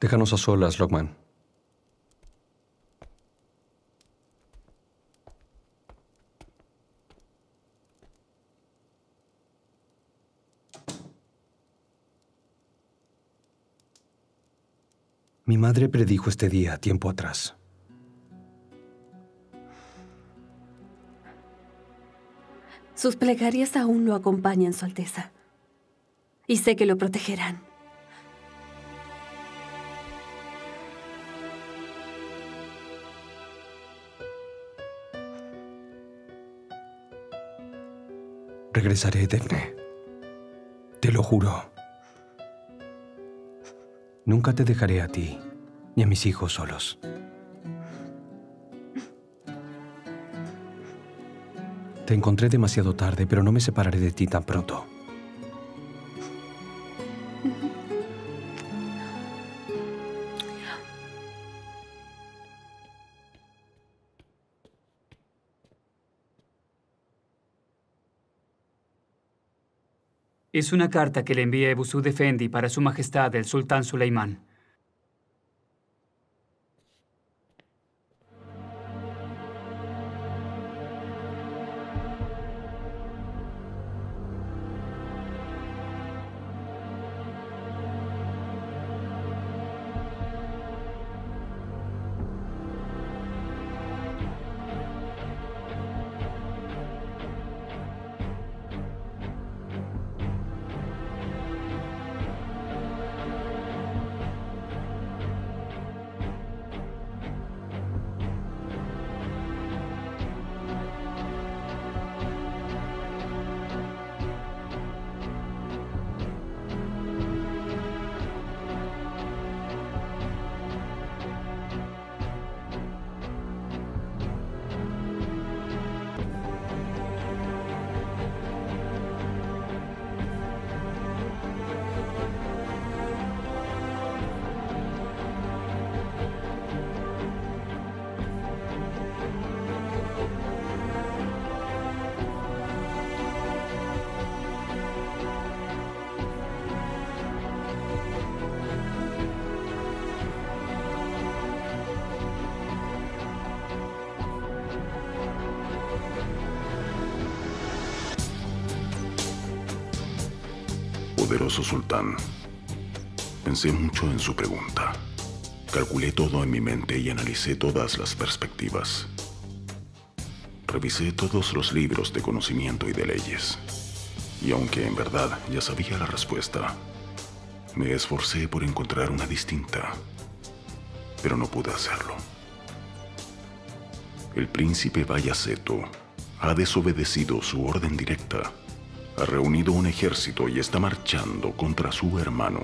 Speaker 7: Déjanos a solas, Lockman. Madre predijo este día tiempo atrás.
Speaker 16: Sus plegarias aún lo acompañan, Su Alteza. Y sé que lo protegerán.
Speaker 7: Regresaré, Defne. Te lo juro. Nunca te dejaré a ti ni a mis hijos solos. Te encontré demasiado tarde, pero no me separaré de ti tan pronto.
Speaker 30: Es una carta que le envía Ebusú Defendi para Su Majestad el Sultán Suleimán.
Speaker 4: Sultán, pensé mucho en su pregunta. Calculé todo en mi mente y analicé todas las perspectivas. Revisé todos los libros de conocimiento y de leyes. Y aunque en verdad ya sabía la respuesta, me esforcé por encontrar una distinta, pero no pude hacerlo. El príncipe Bayaceto ha desobedecido su orden directa ha reunido un ejército y está marchando contra su hermano.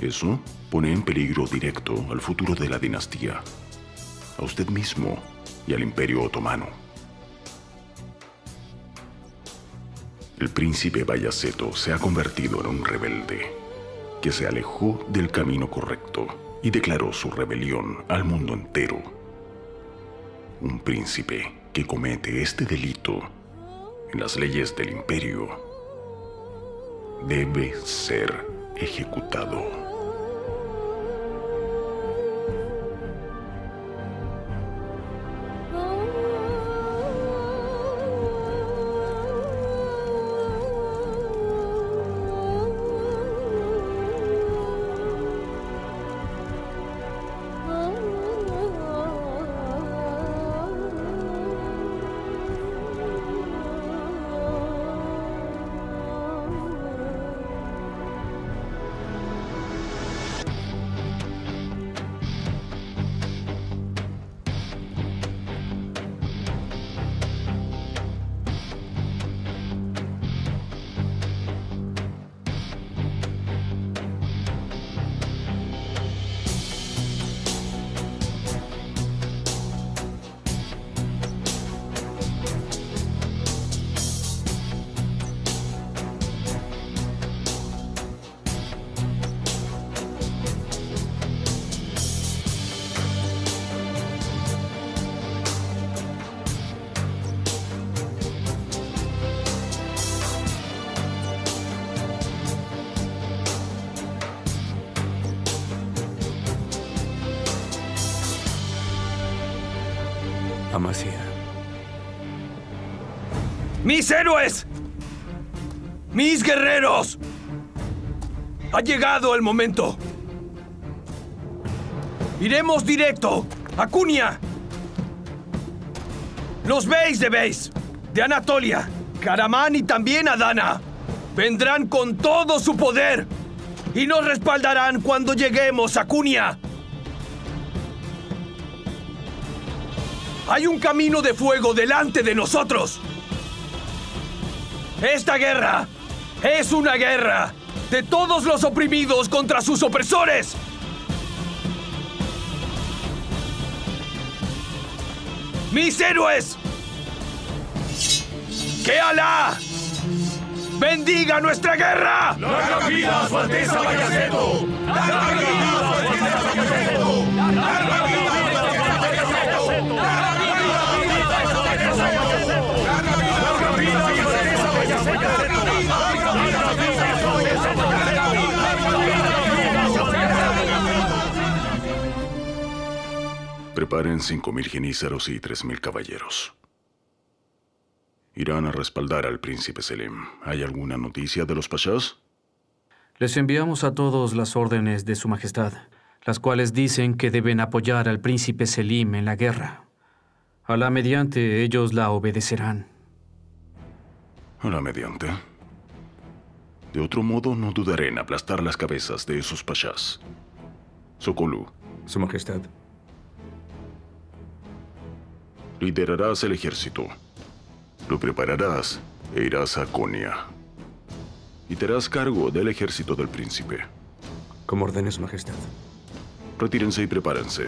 Speaker 4: Eso pone en peligro directo al futuro de la dinastía, a usted mismo y al imperio otomano. El príncipe Bayaceto se ha convertido en un rebelde que se alejó del camino correcto y declaró su rebelión al mundo entero. Un príncipe que comete este delito en las leyes del imperio, debe ser ejecutado.
Speaker 31: ¡Mis héroes! ¡Mis guerreros! Ha llegado el momento. Iremos directo a Cunia. Los Beis de Beis, de Anatolia, Karaman y también Adana, vendrán con todo su poder y nos respaldarán cuando lleguemos a Cunia. Hay un camino de fuego delante de nosotros. Esta guerra es una guerra de todos los oprimidos contra sus opresores. Mis héroes, que Alá bendiga nuestra guerra.
Speaker 32: ¡Larga vida a su Alteza Bayaceto! ¡Larga vida a su Alteza Bayaceto! ¡Larga vida su Alteza
Speaker 4: Preparen 5.000 genízaros y 3.000 caballeros. Irán a respaldar al príncipe Selim. ¿Hay alguna noticia de los pashas?
Speaker 8: Les enviamos a todos las órdenes de Su Majestad, las cuales dicen que deben apoyar al príncipe Selim en la guerra. A la mediante ellos la obedecerán.
Speaker 4: A la mediante. De otro modo, no dudaré en aplastar las cabezas de esos pashas. Sokolu.
Speaker 9: Su Majestad.
Speaker 4: Liderarás el ejército. Lo prepararás e irás a Konya. Y te harás cargo del ejército del príncipe.
Speaker 9: Como ordene Su Majestad.
Speaker 4: Retírense y prepárense.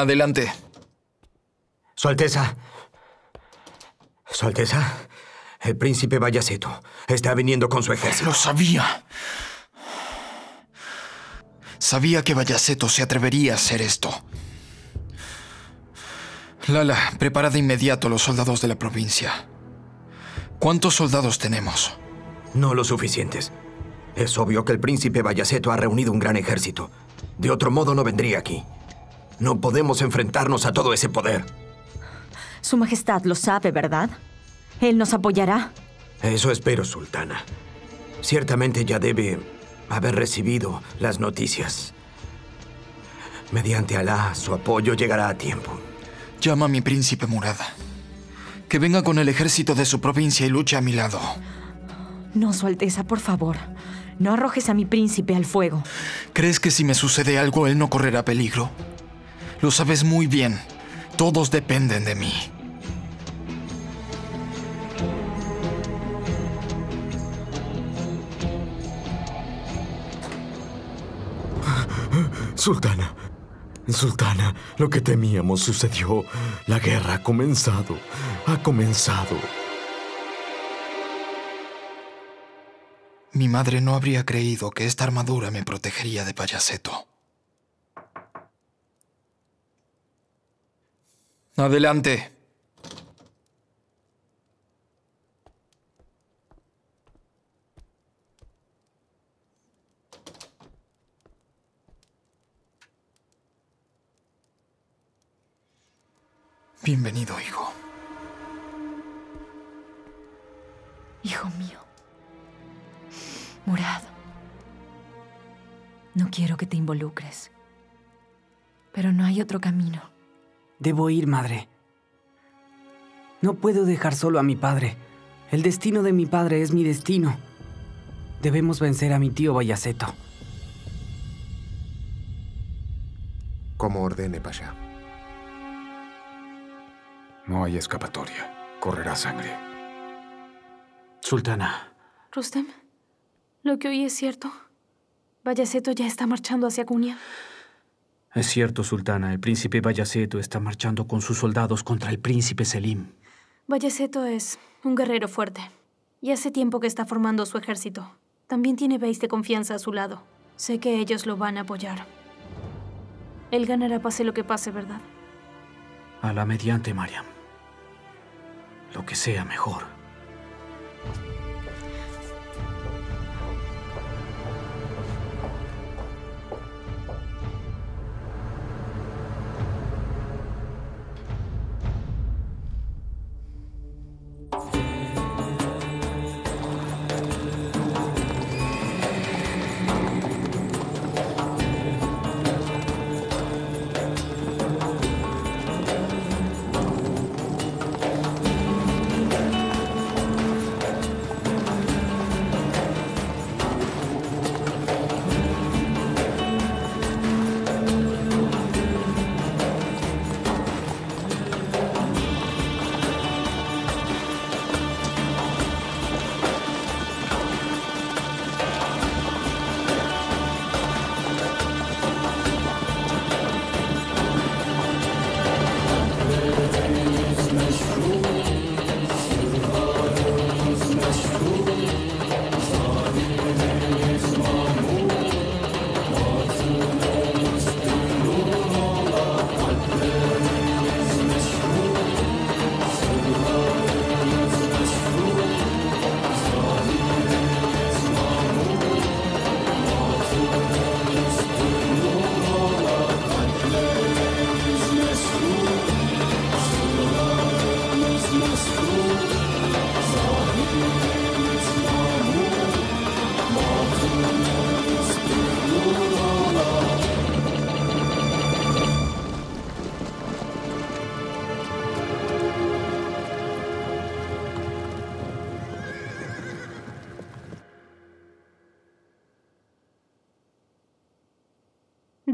Speaker 5: Adelante. Su Alteza. Su Alteza. El príncipe Bayaceto está viniendo con su ejército.
Speaker 3: Lo sabía. Sabía que Bayaceto se atrevería a hacer esto. Lala, prepara de inmediato a los soldados de la provincia. ¿Cuántos soldados tenemos?
Speaker 5: No lo suficientes. Es obvio que el príncipe Bayaceto ha reunido un gran ejército. De otro modo no vendría aquí. No podemos enfrentarnos a todo ese poder.
Speaker 12: Su Majestad lo sabe, ¿verdad? Él nos apoyará.
Speaker 5: Eso espero, Sultana. Ciertamente ya debe haber recibido las noticias. Mediante Alá, su apoyo llegará a tiempo.
Speaker 3: Llama a mi príncipe Murada. Que venga con el ejército de su provincia y luche a mi lado.
Speaker 12: No, Su Alteza, por favor. No arrojes a mi príncipe al fuego.
Speaker 3: ¿Crees que si me sucede algo él no correrá peligro? Lo sabes muy bien. Todos dependen de mí.
Speaker 17: Sultana, Sultana, lo que temíamos sucedió. La guerra ha comenzado. Ha comenzado.
Speaker 3: Mi madre no habría creído que esta armadura me protegería de Payaseto. Adelante. Bienvenido, hijo.
Speaker 12: Hijo mío. Murad. No quiero que te involucres. Pero no hay otro camino.
Speaker 33: Debo ir, madre. No puedo dejar solo a mi padre. El destino de mi padre es mi destino. Debemos vencer a mi tío Bayaceto.
Speaker 19: Como ordene, Pasha.
Speaker 13: No hay escapatoria. Correrá sangre.
Speaker 34: Sultana.
Speaker 14: Rustem, lo que oí es cierto. Bayaceto ya está marchando hacia Cunia.
Speaker 34: Es cierto, Sultana. El príncipe Bayaceto está marchando con sus soldados contra el príncipe Selim.
Speaker 14: Bayaceto es un guerrero fuerte. Y hace tiempo que está formando su ejército. También tiene Beis de confianza a su lado. Sé que ellos lo van a apoyar. Él ganará pase lo que pase, ¿verdad?
Speaker 34: A la mediante, Mariam. Lo que sea mejor.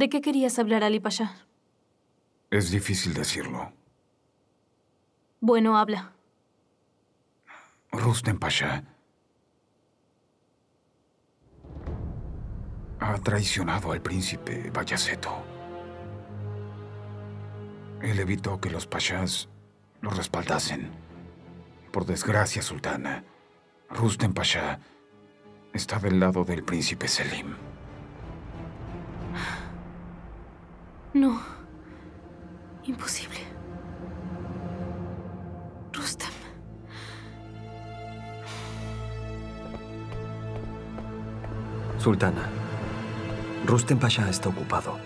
Speaker 14: ¿De qué querías hablar, Ali Pasha?
Speaker 13: Es difícil decirlo.
Speaker 14: Bueno, habla.
Speaker 13: Rustem Pasha ha traicionado al príncipe Bayaceto. Él evitó que los pashas lo respaldasen. Por desgracia, sultana, Rustem Pasha está del lado del príncipe Selim.
Speaker 14: No. Imposible. Rustem.
Speaker 18: Sultana. Rustem Pasha está ocupado.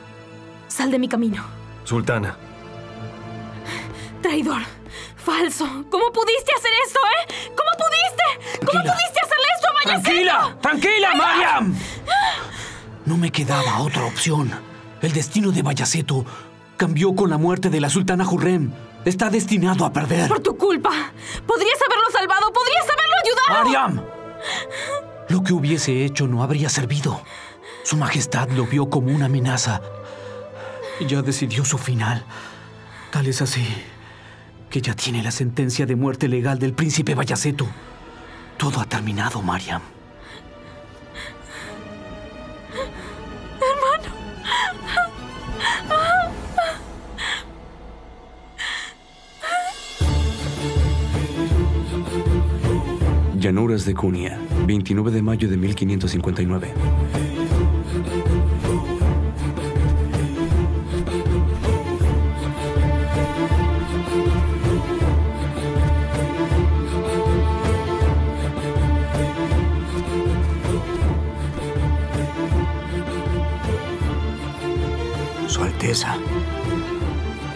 Speaker 14: Sal de mi camino.
Speaker 18: Sultana.
Speaker 14: Traidor. Falso. ¿Cómo pudiste hacer esto, eh? ¿Cómo pudiste? ¿Cómo pudiste hacerle esto a Bayaceto?
Speaker 8: ¡Tranquila! ¡Tranquila, Mariam! No me quedaba otra opción. El destino de Bayaceto cambió con la muerte de la sultana Hurrem. Está destinado a perder.
Speaker 14: Por tu culpa. Podrías haberlo salvado. Podrías haberlo ayudado.
Speaker 8: ¡Mariam! Lo que hubiese hecho no habría servido. Su Majestad lo vio como una amenaza y ya decidió su final. Tal es así que ya tiene la sentencia de muerte legal del príncipe Bayaceto. Todo ha terminado, Mariam.
Speaker 9: Llanuras de Cunia, 29 de mayo de 1559.
Speaker 5: Su Alteza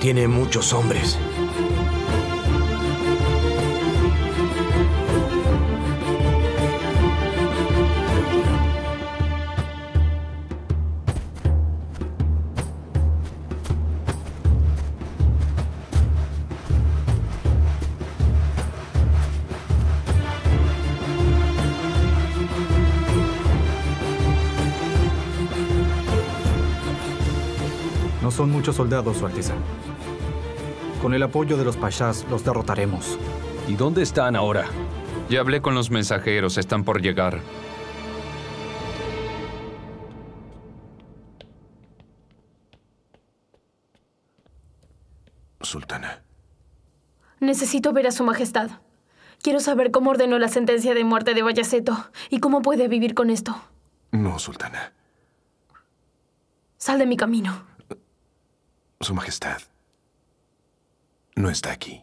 Speaker 5: tiene muchos hombres.
Speaker 15: Son muchos soldados, Su Alteza. Con el apoyo de los pashas los derrotaremos.
Speaker 7: ¿Y dónde están ahora?
Speaker 6: Ya hablé con los mensajeros, están por llegar.
Speaker 18: Sultana.
Speaker 14: Necesito ver a Su Majestad. Quiero saber cómo ordenó la sentencia de muerte de Bayaceto y cómo puede vivir con esto.
Speaker 18: No, Sultana.
Speaker 14: Sal de mi camino.
Speaker 18: Su Majestad no está aquí.